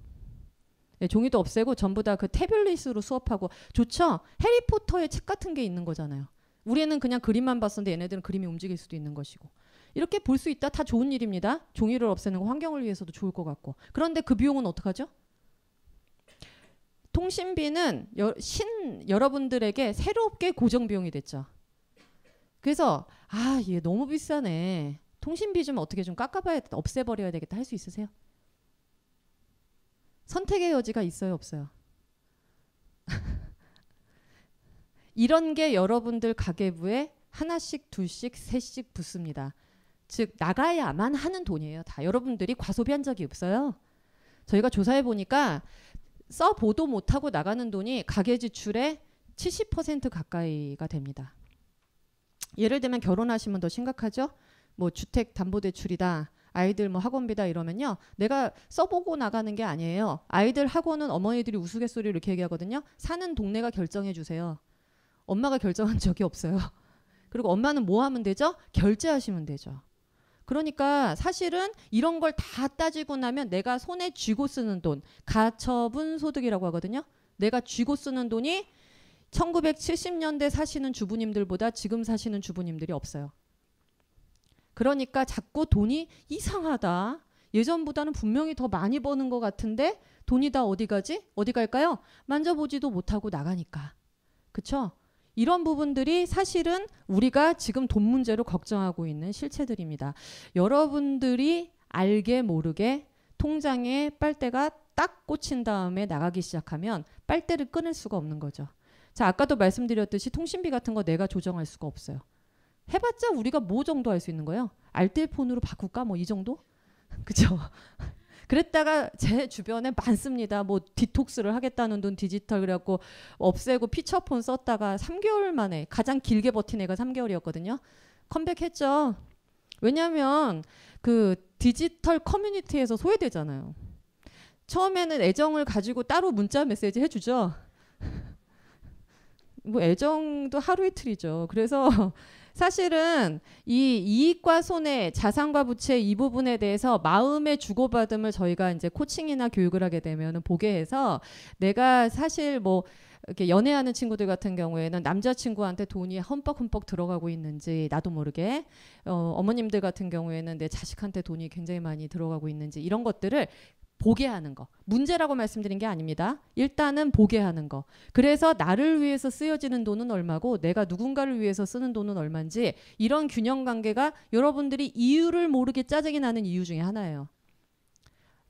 네, 종이도 없애고 전부 다 그 태블릿으로 수업하고 좋죠? 해리포터의 책 같은 게 있는 거잖아요. 우리는 그냥 그림만 봤었는데 얘네들은 그림이 움직일 수도 있는 것이고 이렇게 볼 수 있다 다 좋은 일입니다. 종이를 없애는 거 환경을 위해서도 좋을 것 같고 그런데 그 비용은 어떡하죠? 통신비는 여, 신 여러분들에게 새롭게 고정 비용이 됐죠. 그래서 아, 얘 너무 비싸네. 통신비 좀 어떻게 좀 깎아봐야 없애버려야 되겠다 할 수 있으세요? 선택의 여지가 있어요, 없어요? 이런 게 여러분들 가계부에 하나씩, 둘씩, 셋씩 붙습니다. 즉 나가야만 하는 돈이에요. 다 여러분들이 과소비한 적이 없어요. 저희가 조사해 보니까 써 보도 못하고 나가는 돈이 가계 지출의 70% 가까이가 됩니다. 예를 들면 결혼하시면 더 심각하죠. 뭐 주택 담보 대출이다. 아이들 뭐 학원비다 이러면요. 내가 써보고 나가는 게 아니에요. 아이들 학원은 어머니들이 우스갯소리로 이렇게 얘기하거든요. 사는 동네가 결정해 주세요. 엄마가 결정한 적이 없어요. 그리고 엄마는 뭐 하면 되죠? 결제하시면 되죠. 그러니까 사실은 이런 걸 다 따지고 나면 내가 손에 쥐고 쓰는 돈, 가처분 소득이라고 하거든요. 내가 쥐고 쓰는 돈이 1970년대 사시는 주부님들보다 지금 사시는 주부님들이 없어요. 그러니까 자꾸 돈이 이상하다. 예전보다는 분명히 더 많이 버는 것 같은데 돈이 다 어디 가지? 어디 갈까요? 만져보지도 못하고 나가니까. 그쵸? 이런 부분들이 사실은 우리가 지금 돈 문제로 걱정하고 있는 실체들입니다. 여러분들이 알게 모르게 통장에 빨대가 딱 꽂힌 다음에 나가기 시작하면 빨대를 끊을 수가 없는 거죠. 자, 아까도 말씀드렸듯이 통신비 같은 거 내가 조정할 수가 없어요. 해봤자 우리가 뭐 정도 할 수 있는 거예요? 알뜰폰으로 바꿀까? 뭐 이 정도? 그죠? 그랬다가 제 주변에 많습니다. 뭐 detox를 하겠다는 돈 디지털 그래갖고 없애고 feature phone 썼다가 3개월 만에 가장 길게 버틴 애가 3개월이었거든요. 컴백했죠. 왜냐하면 그 디지털 커뮤니티에서 소외되잖아요. 처음에는 애정을 가지고 따로 문자 메시지 해주죠. 뭐 애정도 하루 이틀이죠. 그래서 사실은 이 이익과 손해, 자산과 부채 이 부분에 대해서 마음의 주고받음을 저희가 이제 coaching이나 교육을 하게 되면 보게 해서 내가 사실 뭐 이렇게 연애하는 친구들 같은 경우에는 남자친구한테 돈이 흠뻑흠뻑 들어가고 있는지 나도 모르게 어, 어머님들 같은 경우에는 내 자식한테 돈이 굉장히 많이 들어가고 있는지 이런 것들을 보게 하는 거. 문제라고 말씀드린 게 아닙니다. 일단은 보게 하는 거. 그래서 나를 위해서 쓰여지는 돈은 얼마고 내가 누군가를 위해서 쓰는 돈은 얼마인지 이런 균형 관계가 여러분들이 이유를 모르게 짜증이 나는 이유 중에 하나예요.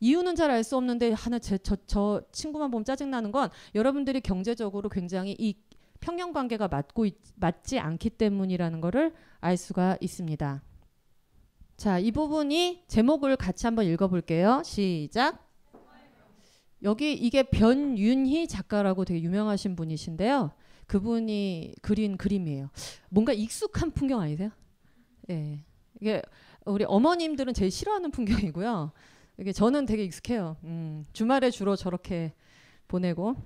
이유는 잘 알 수 없는데 하나 제, 저, 저 친구만 보면 짜증 나는 건 여러분들이 경제적으로 굉장히 이 평형 관계가 맞고 있, 맞지 않기 때문이라는 거를 알 수가 있습니다. 자, 이 부분이 제목을 같이 한번 읽어볼게요. 시작. 여기 이게 변윤희 작가라고 되게 유명하신 분이신데요. 그분이 그린 그림이에요. 뭔가 익숙한 풍경 아니세요? 예. 이게 우리 어머님들은 제일 싫어하는 풍경이고요. 이게 저는 되게 익숙해요. 음, 주말에 주로 저렇게 보내고.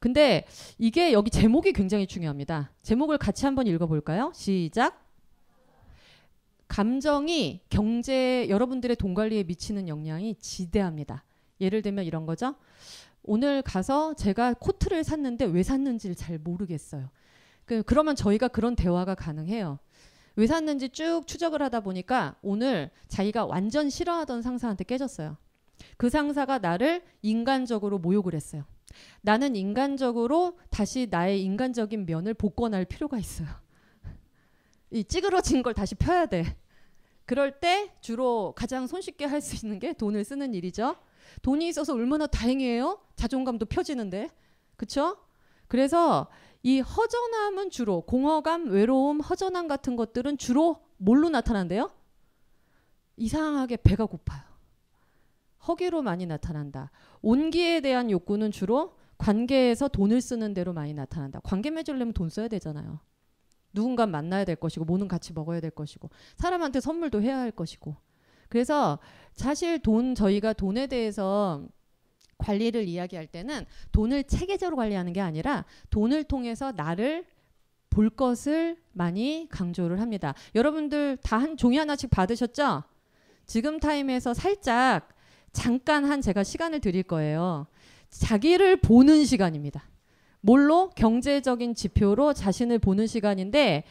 근데 이게 여기 제목이 굉장히 중요합니다. 제목을 같이 한번 읽어볼까요? 시작. 감정이 경제 여러분들의 돈 관리에 미치는 영향이 지대합니다. 예를 들면 이런 거죠. 오늘 가서 제가 코트를 샀는데 왜 샀는지를 잘 모르겠어요. 그, 그러면 저희가 그런 대화가 가능해요. 왜 샀는지 쭉 추적을 하다 보니까 오늘 자기가 완전 싫어하던 상사한테 깨졌어요. 그 상사가 나를 인간적으로 모욕을 했어요. 나는 인간적으로 다시 나의 인간적인 면을 복권할 필요가 있어요. 이 찌그러진 걸 다시 펴야 돼. 그럴 때 주로 가장 손쉽게 할 수 있는 게 돈을 쓰는 일이죠. 돈이 있어서 얼마나 다행이에요. 자존감도 펴지는데. 그쵸? 그래서 이 허전함은 주로 공허감, 외로움, 허전함 같은 것들은 주로 뭘로 나타난대요? 이상하게 배가 고파요. 허기로 많이 나타난다. 온기에 대한 욕구는 주로 관계에서 돈을 쓰는 대로 많이 나타난다. 관계 맺으려면 돈 써야 되잖아요. 누군가 만나야 될 것이고 뭐는 같이 먹어야 될 것이고 사람한테 선물도 해야 할 것이고 그래서 사실 돈 저희가 돈에 대해서 관리를 이야기할 때는 돈을 체계적으로 관리하는 게 아니라 돈을 통해서 나를 볼 것을 많이 강조를 합니다. 여러분들 다 한 종이 하나씩 받으셨죠? 지금 타임에서 살짝 잠깐 한 제가 시간을 드릴 거예요. 자기를 보는 시간입니다. 뭘로 경제적인 지표로 자신을 보는 시간인데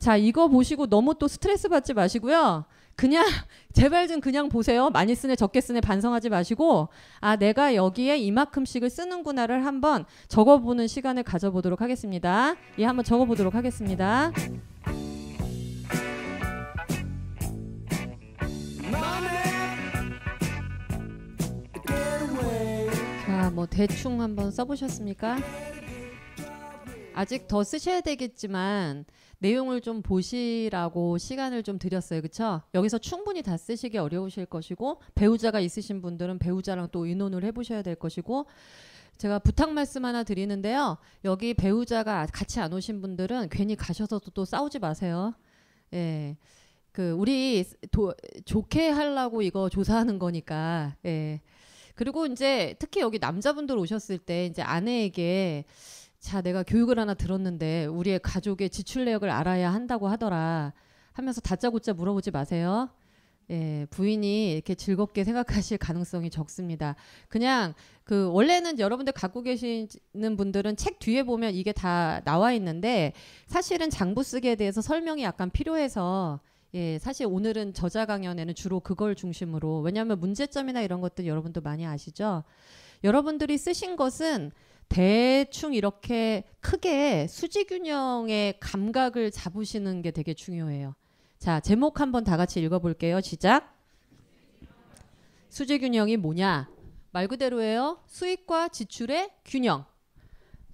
자 이거 보시고 너무 또 스트레스 받지 마시고요. 그냥 제발 좀 그냥 보세요. 많이 쓰네 적게 쓰네 반성하지 마시고 아 내가 여기에 이만큼씩을 쓰는구나를 한번 적어보는 시간을 가져보도록 하겠습니다. 예 한번 적어보도록 하겠습니다. 자 뭐 대충 한번 써보셨습니까? 아직 더 쓰셔야 되겠지만 내용을 좀 보시라고 시간을 좀 드렸어요. 그렇죠? 여기서 충분히 다 쓰시기 어려우실 것이고 배우자가 있으신 분들은 배우자랑 또 의논을 해 보셔야 될 것이고 제가 부탁 말씀 하나 드리는데요. 여기 배우자가 같이 안 오신 분들은 괜히 가셔서도 또 싸우지 마세요. 예. 그 우리 도, 좋게 하려고 이거 조사하는 거니까. 예. 그리고 이제 특히 여기 남자분들 오셨을 때 이제 아내에게 자 내가 교육을 하나 들었는데 우리의 가족의 지출 내역을 알아야 한다고 하더라 하면서 다짜고짜 물어보지 마세요. 예, 부인이 이렇게 즐겁게 생각하실 가능성이 적습니다. 그냥 그 원래는 여러분들 갖고 계시는 분들은 책 뒤에 보면 이게 다 나와 있는데 사실은 장부 쓰기에 대해서 설명이 약간 필요해서 예, 사실 오늘은 저자 강연에는 주로 그걸 중심으로 왜냐하면 문제점이나 이런 것들 여러분도 많이 아시죠? 여러분들이 쓰신 것은 대충 이렇게 크게 수지 균형의 감각을 잡으시는 게 되게 중요해요. 자, 제목 한번 다 같이 읽어 볼게요. 시작. 수지 균형이 뭐냐? 말 그대로예요. 수입과 지출의 균형.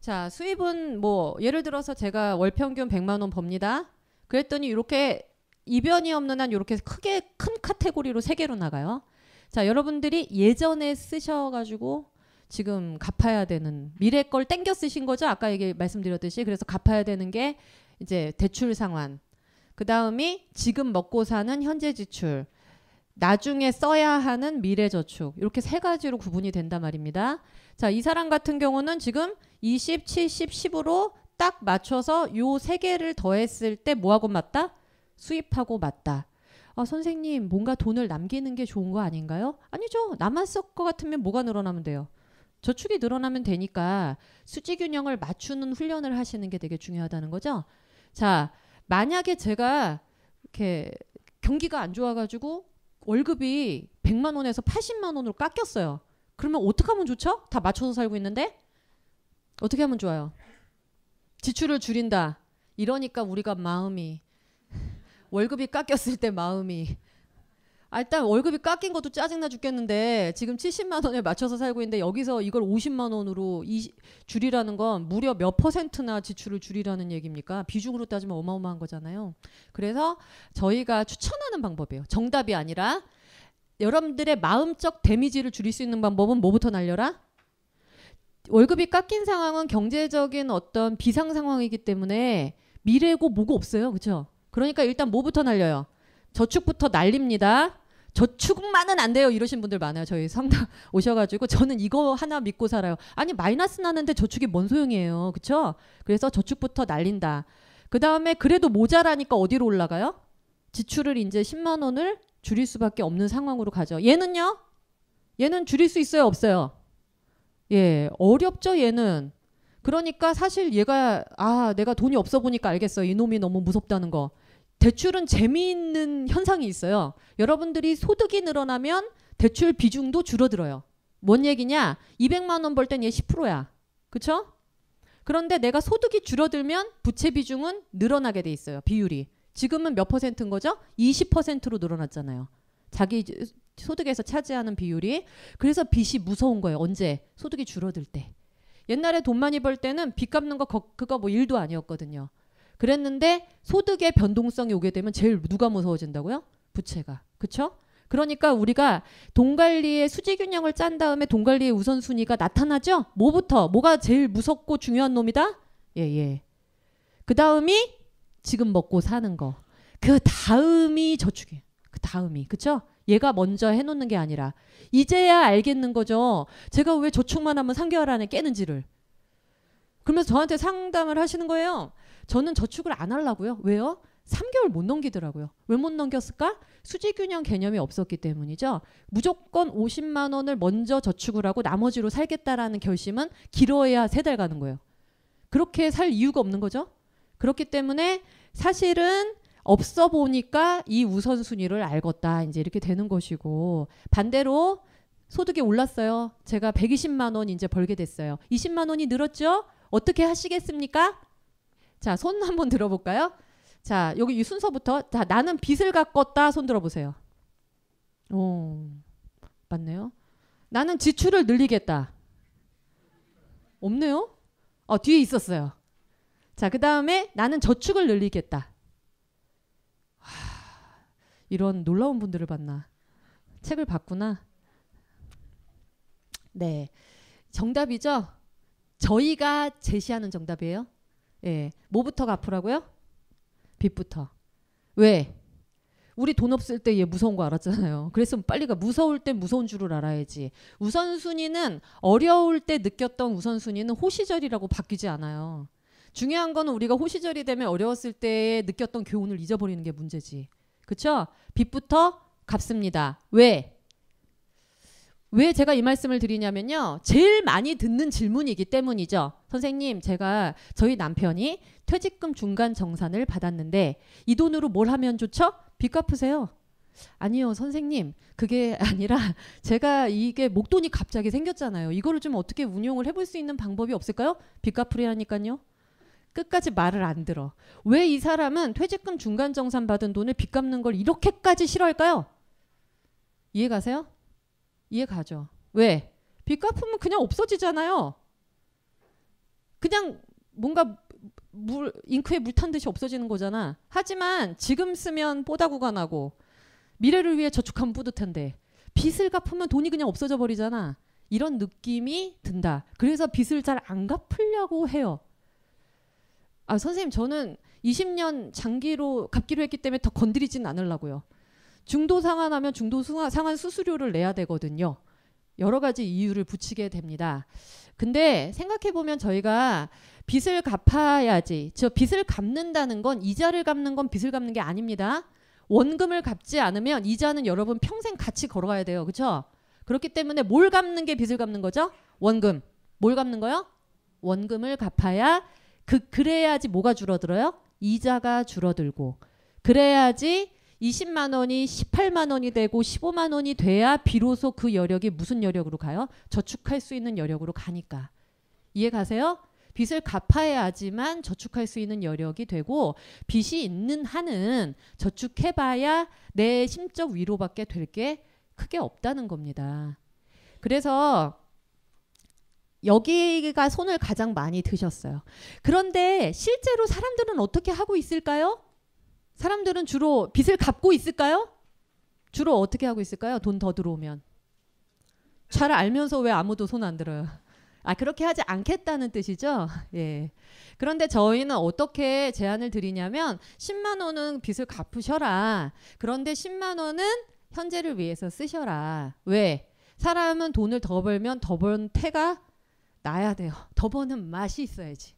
자, 수입은 뭐 예를 들어서 제가 월 평균 100만 원 법니다. 그랬더니 이렇게 이변이 없는 한 이렇게 크게 큰 카테고리로 세 개로 나가요. 자, 여러분들이 예전에 쓰셔 가지고 지금 갚아야 되는 미래 걸 땡겨 쓰신 거죠? 아까 얘기 말씀드렸듯이 그래서 갚아야 되는 게 이제 대출 상환. 그 다음이 지금 먹고 사는 현재 지출. 나중에 써야 하는 미래 저축. 이렇게 세 가지로 구분이 된단 말입니다. 자, 이 사람 같은 경우는 지금 20, 70, 10으로 딱 맞춰서 요 세 개를 더했을 때 뭐하고 맞다? 수입하고 맞다. 아, 선생님, 뭔가 돈을 남기는 게 좋은 거 아닌가요? 아니죠. 남았을 것 같으면 뭐가 늘어나면 돼요? 저축이 늘어나면 되니까 수지 균형을 맞추는 훈련을 하시는 게 되게 중요하다는 거죠. 자, 만약에 제가 이렇게 경기가 안 좋아가지고 월급이 100만 원에서 80만 원으로 깎였어요. 그러면 어떻게 하면 좋죠? 다 맞춰서 살고 있는데 어떻게 하면 좋아요? 지출을 줄인다. 이러니까 우리가 마음이 월급이 깎였을 때 마음이 아, 일단 월급이 깎인 것도 짜증나 죽겠는데 지금 70만 원에 맞춰서 살고 있는데 여기서 이걸 50만 원으로 이, 줄이라는 건 무려 몇 퍼센트나 지출을 줄이라는 얘기입니까? 비중으로 따지면 어마어마한 거잖아요. 그래서 저희가 추천하는 방법이에요. 정답이 아니라 여러분들의 마음적 데미지를 줄일 수 있는 방법은 뭐부터 날려라? 월급이 깎인 상황은 경제적인 어떤 비상 상황이기 때문에 미래고 뭐고 없어요. 그렇죠? 그러니까 일단 뭐부터 날려요? 저축부터 날립니다. 저축만은 안 돼요. 이러신 분들 많아요. 저희 상담 오셔가지고 저는 이거 하나 믿고 살아요. 아니 마이너스 나는데 저축이 뭔 소용이에요. 그쵸? 그래서 저축부터 날린다. 그 다음에 그래도 모자라니까 어디로 올라가요? 지출을 이제 10만 원을 줄일 수밖에 없는 상황으로 가죠. 얘는요? 얘는 줄일 수 있어요? 없어요? 예, 어렵죠. 얘는. 그러니까 사실 얘가 아 내가 돈이 없어 보니까 알겠어. 이놈이 너무 무섭다는 거. 대출은 재미있는 현상이 있어요. 여러분들이 소득이 늘어나면 대출 비중도 줄어들어요. 뭔 얘기냐? 200만 원 벌 땐 얘 10%야. 그쵸? 그런데 내가 소득이 줄어들면 부채 비중은 늘어나게 돼 있어요. 비율이. 지금은 몇 퍼센트인 거죠? 20%로 늘어났잖아요. 자기 소득에서 차지하는 비율이. 그래서 빚이 무서운 거예요. 언제? 소득이 줄어들 때. 옛날에 돈 많이 벌 때는 빚 갚는 거 그거 뭐 일도 아니었거든요. 그랬는데 소득의 변동성이 오게 되면 제일 누가 무서워진다고요? 부채가. 그쵸? 그러니까 우리가 돈 관리의 수지 균형을 짠 다음에 돈 관리의 우선순위가 나타나죠? 뭐부터? 뭐가 제일 무섭고 중요한 놈이다? 예, 예. 그 다음이 지금 먹고 사는 거. 그 다음이 저축이에요. 그 다음이. 그쵸? 얘가 먼저 해놓는 게 아니라 이제야 알겠는 거죠. 제가 왜 저축만 하면 3개월 안에 깨는지를. 그러면서 저한테 상담을 하시는 거예요. 저는 저축을 안 하려고요. 왜요? 3개월 못 넘기더라고요. 왜 못 넘겼을까? 수지균형 개념이 없었기 때문이죠. 무조건 50만 원을 먼저 저축을 하고 나머지로 살겠다라는 결심은 길어야 세 달 가는 거예요. 그렇게 살 이유가 없는 거죠. 그렇기 때문에 사실은 없어 보니까 이 우선순위를 알겠다. 이제 이렇게 되는 것이고 반대로 소득이 올랐어요. 제가 120만 원 이제 벌게 됐어요. 20만 원이 늘었죠? 어떻게 하시겠습니까? 자, 손 한번 들어볼까요? 자, 여기 이 순서부터. 자, 나는 빚을 갚았다. 손 들어보세요. 오, 맞네요. 나는 지출을 늘리겠다. 없네요? 어, 뒤에 있었어요. 자, 그 다음에 나는 저축을 늘리겠다. 하, 이런 놀라운 분들을 봤나? 책을 봤구나. 네. 정답이죠? 저희가 제시하는 정답이에요. 예. 뭐부터 갚으라고요? 빚부터. 왜? 우리 돈 없을 때 얘 무서운 거 알았잖아요. 그래서 빨리 가. 무서울 때 무서운 줄을 알아야지. 우선순위는 어려울 때 느꼈던 우선순위는 호시절이라고 바뀌지 않아요. 중요한 거는 우리가 호시절이 되면 어려웠을 때 느꼈던 교훈을 잊어버리는 게 문제지. 그쵸? 빚부터 갚습니다. 왜? 왜 제가 이 말씀을 드리냐면요. 제일 많이 듣는 질문이기 때문이죠. 선생님, 제가 저희 남편이 퇴직금 중간 정산을 받았는데 이 돈으로 뭘 하면 좋죠? 빚 갚으세요. 아니요, 선생님. 그게 아니라 제가 이게 목돈이 갑자기 생겼잖아요. 이거를 좀 어떻게 운용을 해볼 수 있는 방법이 없을까요? 빚 갚으려니까요. 끝까지 말을 안 들어. 왜 이 사람은 퇴직금 중간 정산 받은 돈을 빚 갚는 걸 이렇게까지 싫어할까요? 이해 가세요? 이해 가죠. 왜? 빚 갚으면 그냥 없어지잖아요. 그냥 뭔가 물 잉크에 물 탄 듯이 없어지는 거잖아. 하지만 지금 쓰면 뽀다구가 나고 미래를 위해 저축하면 뿌듯한데 빚을 갚으면 돈이 그냥 없어져 버리잖아. 이런 느낌이 든다. 그래서 빚을 잘 안 갚으려고 해요. 아 선생님 저는 20년 장기로 갚기로 했기 때문에 더 건드리진 않으려고요. 중도 상환하면 중도 상환 수수료를 내야 되거든요. 여러 가지 이유를 붙이게 됩니다. 근데 생각해 보면 저희가 빚을 갚아야지. 저 빚을 갚는다는 건 이자를 갚는 건 빚을 갚는 게 아닙니다. 원금을 갚지 않으면 이자는 여러분 평생 같이 걸어가야 돼요. 그렇죠? 그렇기 때문에 뭘 갚는 게 빚을 갚는 거죠? 원금. 뭘 갚는 거요? 원금을 갚아야 그 그래야지 뭐가 줄어들어요? 이자가 줄어들고 그래야지 20만 원이 18만 원이 되고 15만 원이 돼야 비로소 그 여력이 무슨 여력으로 가요? 저축할 수 있는 여력으로 가니까. 이해 가세요? 빚을 갚아야지만 저축할 수 있는 여력이 되고 빚이 있는 한은 저축해봐야 내 심적 위로밖에 될 게 크게 없다는 겁니다. 그래서 여기가 손을 가장 많이 드셨어요. 그런데 실제로 사람들은 어떻게 하고 있을까요? 사람들은 주로 빚을 갚고 있을까요? 주로 어떻게 하고 있을까요? 돈 더 들어오면. 잘 알면서 왜 아무도 손 안 들어요? 아, 그렇게 하지 않겠다는 뜻이죠? 예. 그런데 저희는 어떻게 제안을 드리냐면 10만 원은 빚을 갚으셔라. 그런데 10만 원은 현재를 위해서 쓰셔라. 왜? 사람은 돈을 더 벌면 더 번 태가 나야 돼요. 더 버는 맛이 있어야지.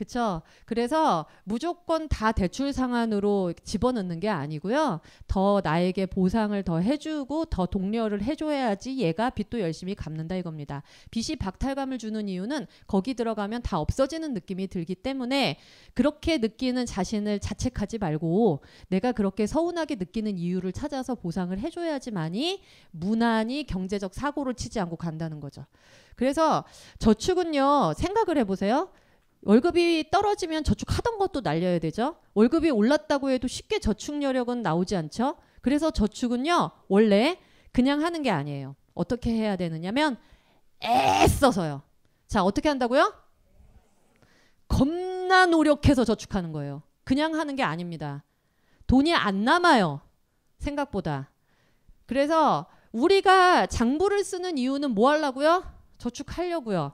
그쵸? 그래서 무조건 다 대출 상환으로 집어넣는 게 아니고요. 더 나에게 보상을 더 해주고 더 독려를 해줘야지 얘가 빚도 열심히 갚는다 이겁니다. 빚이 박탈감을 주는 이유는 거기 들어가면 다 없어지는 느낌이 들기 때문에 그렇게 느끼는 자신을 자책하지 말고 내가 그렇게 서운하게 느끼는 이유를 찾아서 보상을 해줘야지만이 무난히 경제적 사고를 치지 않고 간다는 거죠. 그래서 저축은요 생각을 해보세요. 월급이 떨어지면 저축하던 것도 날려야 되죠. 월급이 올랐다고 해도 쉽게 저축 여력은 나오지 않죠. 그래서 저축은요 원래 그냥 하는 게 아니에요. 어떻게 해야 되느냐면 애써서요. 자 어떻게 한다고요? 겁나 노력해서 저축하는 거예요. 그냥 하는 게 아닙니다. 돈이 안 남아요. 생각보다. 그래서 우리가 장부를 쓰는 이유는 뭐 하려고요? 저축하려고요.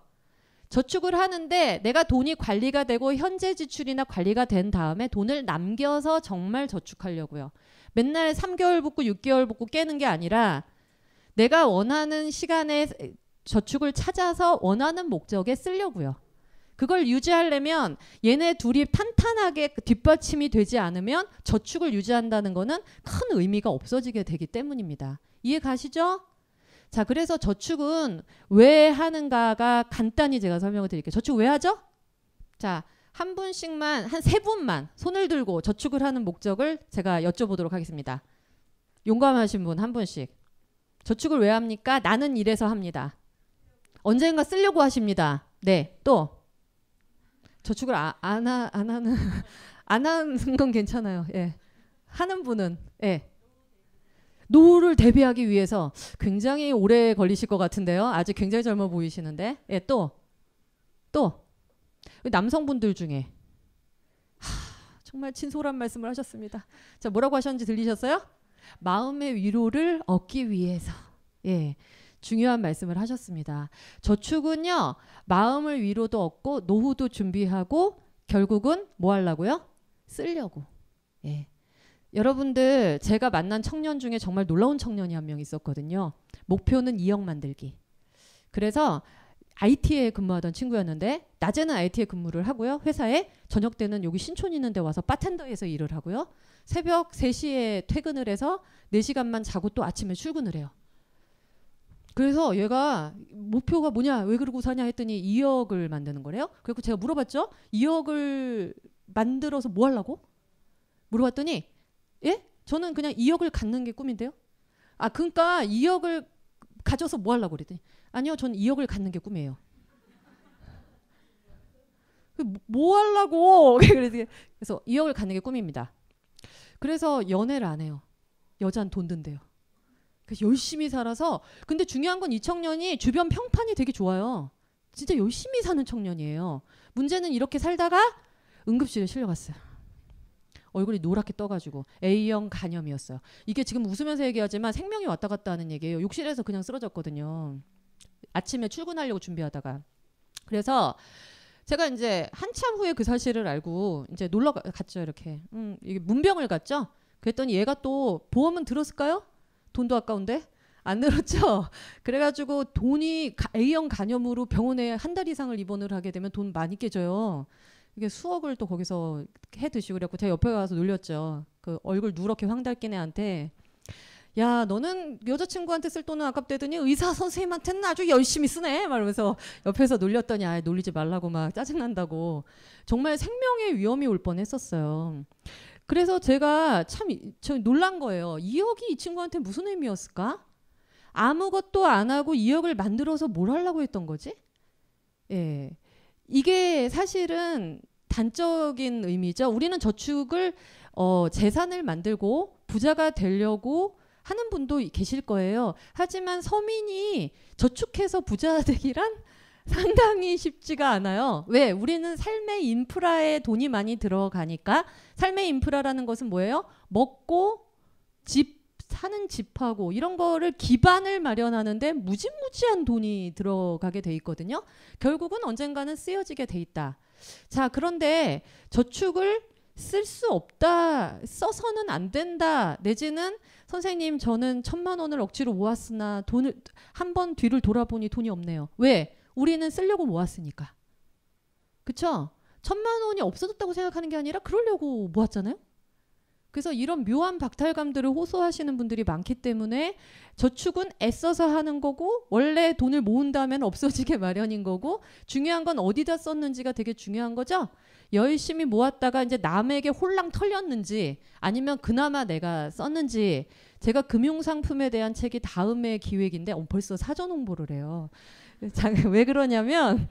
저축을 하는데 내가 돈이 관리가 되고 현재 지출이나 관리가 된 다음에 돈을 남겨서 정말 저축하려고요. 맨날 3개월 붓고 6개월 붓고 깨는 게 아니라 내가 원하는 시간에 저축을 찾아서 원하는 목적에 쓰려고요. 그걸 유지하려면 얘네 둘이 탄탄하게 뒷받침이 되지 않으면 저축을 유지한다는 거는 큰 의미가 없어지게 되기 때문입니다. 이해 가시죠? 자, 그래서 저축은 왜 하는가가 간단히 제가 설명을 드릴게요. 저축 왜 하죠? 자, 한 분씩만, 한 세 분만 손을 들고 저축을 하는 목적을 제가 여쭤보도록 하겠습니다. 용감하신 분 한 분씩. 저축을 왜 합니까? 나는 이래서 합니다. 언젠가 쓰려고 하십니다. 네, 또. 저축을 아, 안, 하, 안 하는, 안 하는 건 괜찮아요. 예. 하는 분은, 예. 노후를 대비하기 위해서 굉장히 오래 걸리실 것 같은데요. 아직 굉장히 젊어 보이시는데. 예, 또. 또. 남성분들 중에 정말 진솔한 말씀을 하셨습니다. 자, 뭐라고 하셨는지 들리셨어요? 마음의 위로를 얻기 위해서. 예. 중요한 말씀을 하셨습니다. 저축은요, 마음을 위로도 얻고, 노후도 준비하고, 결국은 뭐 하려고요? 쓰려고. 예. 여러분들, 제가 만난 청년 중에 정말 놀라운 청년이 한 명 있었거든요. 목표는 2억 만들기. 그래서 IT에 근무하던 친구였는데, 낮에는 IT에 근무를 하고요. 회사에, 저녁 때는 여기 신촌 있는데 와서 바텐더에서 일을 하고요. 새벽 3시에 퇴근을 해서 4시간만 자고 또 아침에 출근을 해요. 그래서 얘가 목표가 뭐냐 왜 그러고 사냐 했더니 2억을 만드는 거래요. 그리고 제가 물어봤죠. 2억을 만들어서 뭐 하려고? 물어봤더니 예? 저는 그냥 2억을 갖는 게 꿈인데요. 아 그러니까 2억을 가져서 뭐 하려고 그랬더니 아니요 저는 2억을 갖는 게 꿈이에요. 그 뭐- 뭐 하려고 그래서 2억을 갖는 게 꿈입니다. 그래서 연애를 안 해요. 여자는 돈 든대요. 그래서 열심히 살아서 근데 중요한 건 이 청년이 주변 평판이 되게 좋아요. 진짜 열심히 사는 청년이에요. 문제는 이렇게 살다가 응급실에 실려갔어요. 얼굴이 노랗게 떠가지고 A형 간염이었어요. 이게 지금 웃으면서 얘기하지만 생명이 왔다 갔다 하는 얘기예요. 욕실에서 그냥 쓰러졌거든요. 아침에 출근하려고 준비하다가 그래서 제가 이제 한참 후에 그 사실을 알고 이제 놀러 가- 갔죠 이렇게. 음 이게 문병을 갔죠. 그랬더니 얘가 또 보험은 들었을까요? 돈도 아까운데 안 들었죠. 그래가지고 돈이 가- A형 간염으로 병원에 한 달 이상을 입원을 하게 되면 돈 많이 깨져요. 이게 수억을 또 거기서 해 드시고 그래갖고 제가 옆에 가서 놀렸죠. 그 얼굴 누렇게 황달긴 애한테 야 너는 여자친구한테 쓸 돈은 아깝대더니 의사 선생님한테는 아주 열심히 쓰네 말하면서 옆에서 놀렸더니 아 놀리지 말라고 막 짜증난다고 정말 생명의 위험이 올 뻔했었어요. 그래서 제가 참 저 놀란 거예요. 2억이 이 친구한테 무슨 의미였을까? 아무것도 안 하고 2억을 만들어서 뭘 하려고 했던 거지? 예. 이게 사실은 단적인 의미죠. 우리는 저축을 어, 재산을 만들고 부자가 되려고 하는 분도 계실 거예요. 하지만 서민이 저축해서 부자 되기란 상당히 쉽지가 않아요. 왜? 우리는 삶의 인프라에 돈이 많이 들어가니까 삶의 인프라라는 것은 뭐예요? 먹고 집 사는 집하고 이런 거를 기반을 마련하는데 무지무지한 돈이 들어가게 돼 있거든요. 결국은 언젠가는 쓰여지게 돼 있다. 자, 그런데 저축을 쓸 수 없다, 써서는 안 된다, 내지는 선생님 저는 천만 원을 억지로 모았으나 돈을 한 번 뒤를 돌아보니 돈이 없네요. 왜? 우리는 쓰려고 모았으니까. 그쵸? 천만 원이 없어졌다고 생각하는 게 아니라 그러려고 모았잖아요. 그래서 이런 묘한 박탈감들을 호소하시는 분들이 많기 때문에 저축은 애써서 하는 거고 원래 돈을 모은다면 없어지게 마련인 거고 중요한 건 어디다 썼는지가 되게 중요한 거죠. 열심히 모았다가 이제 남에게 홀랑 털렸는지 아니면 그나마 내가 썼는지 제가 금융 상품에 대한 책이 다음의 기획인데 어, 벌써 사전 홍보를 해요. 자, 왜 그러냐면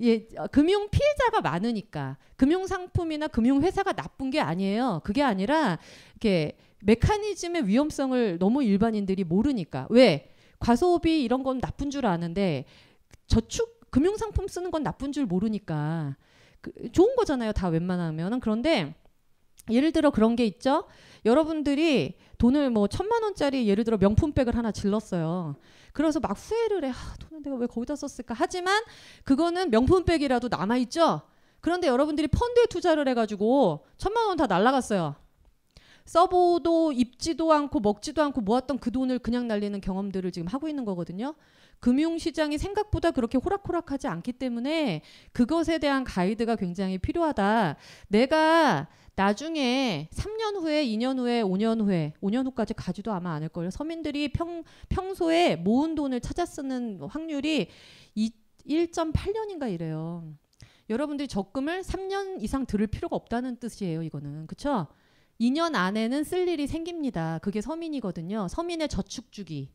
예, 어, 금융 피해자가 많으니까 금융 상품이나 금융 회사가 나쁜 게 아니에요. 그게 아니라 이렇게 메커니즘의 위험성을 너무 일반인들이 모르니까 왜 과소비 이런 건 나쁜 줄 아는데 저축 금융 상품 쓰는 건 나쁜 줄 모르니까 그, 좋은 거잖아요. 다 웬만하면은 그런데 예를 들어 그런 게 있죠. 여러분들이 돈을 뭐 천만 원짜리 예를 들어 명품백을 하나 질렀어요. 그래서 막 후회를 해. 아, 돈을 내가 왜 거기다 썼을까? 하지만 그거는 명품백이라도 남아 있죠. 그런데 여러분들이 펀드에 투자를 해가지고 천만 원 다 날라갔어요. 써보도 입지도 않고 먹지도 않고 모았던 그 돈을 그냥 날리는 경험들을 지금 하고 있는 거거든요. 금융시장이 생각보다 그렇게 호락호락하지 않기 때문에 그것에 대한 가이드가 굉장히 필요하다. 내가 나중에 3년 후에, 2년 후에, 5년 후에, 5년 후까지 가지도 아마 않을 거예요. 서민들이 평, 평소에 모은 돈을 찾아 쓰는 확률이 1.8년인가 이래요. 여러분들이 적금을 3년 이상 들을 필요가 없다는 뜻이에요, 이거는. 그쵸? 2년 안에는 쓸 일이 생깁니다. 그게 서민이거든요. 서민의 저축 주기.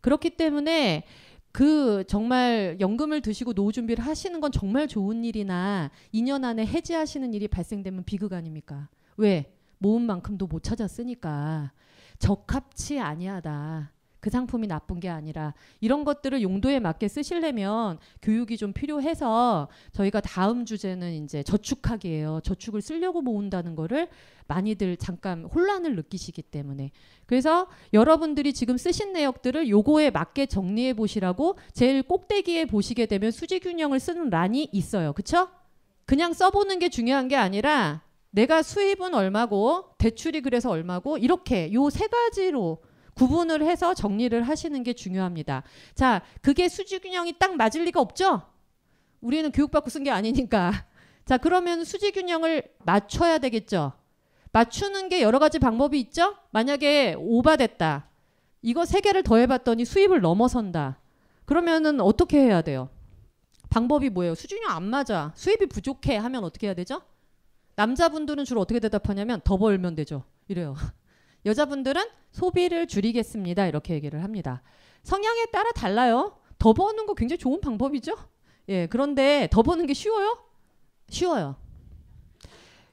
그렇기 때문에 그 정말 연금을 드시고 노후 준비를 하시는 건 정말 좋은 일이나 2년 안에 해지하시는 일이 발생되면 비극 아닙니까? 왜? 모은 만큼도 못 찾았으니까 적합치 아니하다. 그 상품이 나쁜 게 아니라 이런 것들을 용도에 맞게 쓰시려면 교육이 좀 필요해서 저희가 다음 주제는 이제 저축하기예요. 저축을 쓰려고 모은다는 거를 많이들 잠깐 혼란을 느끼시기 때문에 그래서 여러분들이 지금 쓰신 내역들을 요거에 맞게 정리해 보시라고 제일 꼭대기에 보시게 되면 수지 균형을 쓰는 란이 있어요. 그쵸? 그냥 써보는 게 중요한 게 아니라 내가 수입은 얼마고 대출이 그래서 얼마고 이렇게 요 세 가지로 구분을 해서 정리를 하시는 게 중요합니다. 자, 그게 수지 균형이 딱 맞을 리가 없죠? 우리는 교육받고 쓴 게 아니니까. 자, 그러면 수지 균형을 맞춰야 되겠죠? 맞추는 게 여러 가지 방법이 있죠? 만약에 오바됐다. 이거 세 개를 더해봤더니 수입을 넘어선다. 그러면은 어떻게 해야 돼요? 방법이 뭐예요? 수준이 안 맞아. 수입이 부족해 하면 어떻게 해야 되죠? 남자분들은 주로 어떻게 대답하냐면 더 벌면 되죠. 이래요. 여자분들은 소비를 줄이겠습니다. 이렇게 얘기를 합니다. 성향에 따라 달라요. 더 버는 거 굉장히 좋은 방법이죠. 예, 그런데 더 버는 게 쉬워요? 쉬워요.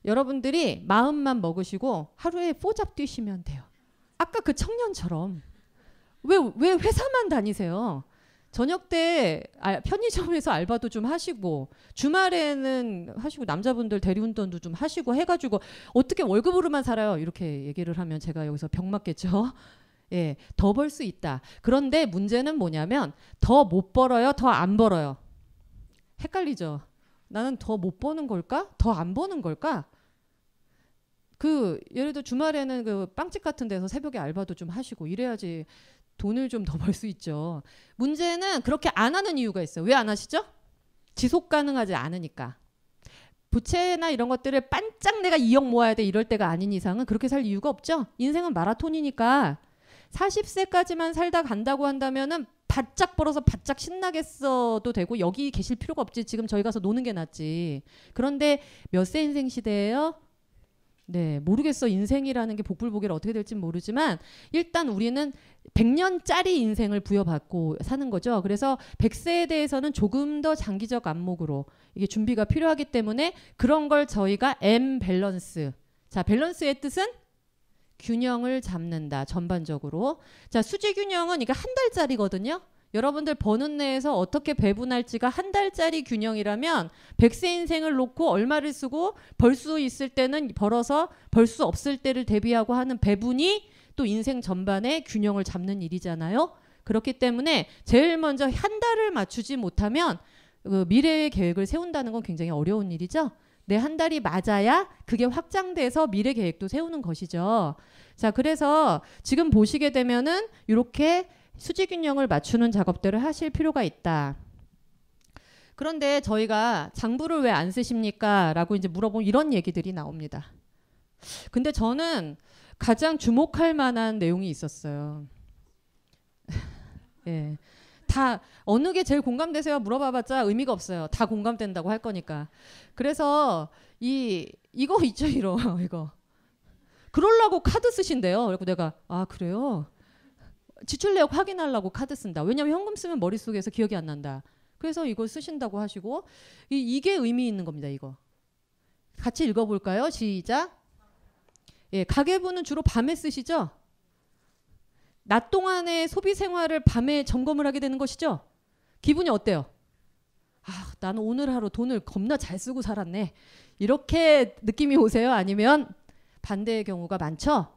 여러분들이 마음만 먹으시고 하루에 뽀잡 뛰시면 돼요. 아까 그 청년처럼 왜 왜 회사만 다니세요? 저녁 때 아, 편의점에서 알바도 좀 하시고 주말에는 하시고 남자분들 대리운전도 좀 하시고 해가지고 어떻게 월급으로만 살아요? 이렇게 얘기를 하면 제가 여기서 병 맞겠죠. 예, 더 벌 수 있다. 그런데 문제는 뭐냐면 더 못 벌어요, 더 안 벌어요. 헷갈리죠. 나는 더 못 버는 걸까? 더 안 버는 걸까? 그 예를 들어 주말에는 그 빵집 같은 데서 새벽에 알바도 좀 하시고 이래야지 돈을 좀 더 벌 수 있죠. 문제는 그렇게 안 하는 이유가 있어요. 왜 안 하시죠? 지속 가능하지 않으니까. 부채나 이런 것들을 반짝 내가 2억 모아야 돼 이럴 때가 아닌 이상은 그렇게 살 이유가 없죠. 인생은 마라톤이니까 40세까지만 살다 간다고 한다면은 바짝 벌어서 바짝 신나겠어도 되고 여기 계실 필요가 없지. 지금 저희 가서 노는 게 낫지. 그런데 몇 세 인생 시대예요? 네, 모르겠어. 인생이라는 게 복불복이라 어떻게 될지 모르지만 일단 우리는 100년짜리 인생을 부여받고 사는 거죠. 그래서 100세에 대해서는 조금 더 장기적 안목으로 이게 준비가 필요하기 때문에 그런 걸 저희가 M 밸런스. 자, 밸런스의 뜻은 균형을 잡는다. 전반적으로. 자, 수지 균형은 이게 한 달짜리거든요. 여러분들 버는 내에서 어떻게 배분할지가 한 달짜리 균형이라면 100세 인생을 놓고 얼마를 쓰고 벌 수 있을 때는 벌어서 벌 수 없을 때를 대비하고 하는 배분이 또 인생 전반에 균형을 잡는 일이잖아요. 그렇기 때문에 제일 먼저 한 달을 맞추지 못하면 그 미래의 계획을 세운다는 건 굉장히 어려운 일이죠. 내 한 달이 맞아야 그게 확장돼서 미래 계획도 세우는 것이죠. 자, 그래서 지금 보시게 되면은 이렇게 수지 균형을 맞추는 작업들을 하실 필요가 있다. 그런데 저희가 장부를 왜 안 쓰십니까? 라고 이제 물어보면 이런 얘기들이 나옵니다. 근데 저는 가장 주목할 만한 내용이 있었어요. 예. 다 어느 게 제일 공감되세요? 물어봐봤자 의미가 없어요. 다 공감된다고 할 거니까. 그래서 이 이거 있죠, 이거 이거. 그럴라고 카드 쓰신대요. 그리고 내가 아 그래요. 지출 내역 확인하려고 카드 쓴다. 왜냐면 현금 쓰면 머릿속에서 기억이 안 난다. 그래서 이걸 쓰신다고 하시고 이, 이게 의미 있는 겁니다. 이거. 같이 읽어볼까요? 시작. 예, 가계부는 주로 밤에 쓰시죠? 낮 동안의 소비 생활을 밤에 점검을 하게 되는 것이죠? 기분이 어때요? 아, 나는 오늘 하루 돈을 겁나 잘 쓰고 살았네. 이렇게 느낌이 오세요? 아니면 반대의 경우가 많죠?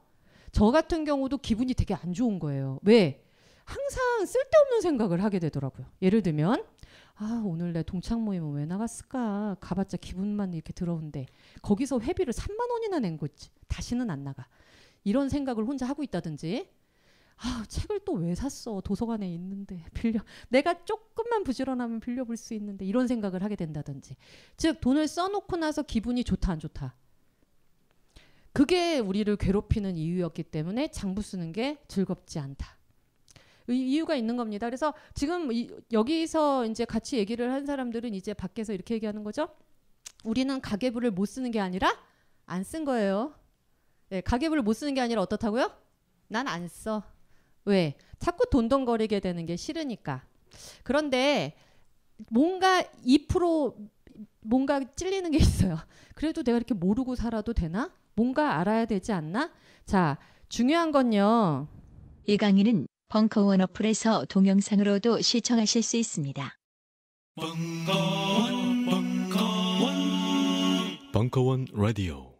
저 같은 경우도 기분이 되게 안 좋은 거예요. 왜? 항상 쓸데없는 생각을 하게 되더라고요. 예를 들면 아 오늘 내 동창 모임은 왜 나갔을까? 가봤자 기분만 이렇게 들어온데 거기서 회비를 3만 원이나 낸 거지. 다시는 안 나가. 이런 생각을 혼자 하고 있다든지 아 책을 또 왜 샀어? 도서관에 있는데 빌려 내가 조금만 부지런하면 빌려볼 수 있는데 이런 생각을 하게 된다든지 즉 돈을 써놓고 나서 기분이 좋다 안 좋다 그게 우리를 괴롭히는 이유였기 때문에 장부 쓰는 게 즐겁지 않다. 이유가 있는 겁니다. 그래서 지금 이, 여기서 이제 같이 얘기를 한 사람들은 이제 밖에서 이렇게 얘기하는 거죠. 우리는 가계부를 못 쓰는 게 아니라 안 쓴 거예요. 네, 가계부를 못 쓰는 게 아니라 어떻다고요? 난 안 써. 왜? 자꾸 돈돈거리게 되는 게 싫으니까. 그런데 뭔가 2% 뭔가 찔리는 게 있어요. 그래도 내가 이렇게 모르고 살아도 되나? 뭔가 알아야 되지 않나? 자, 중요한 건요. 이 강의는 벙커원 어플에서 동영상으로도 시청하실 수 있습니다. 벙커원, 벙커원, 벙커원 라디오.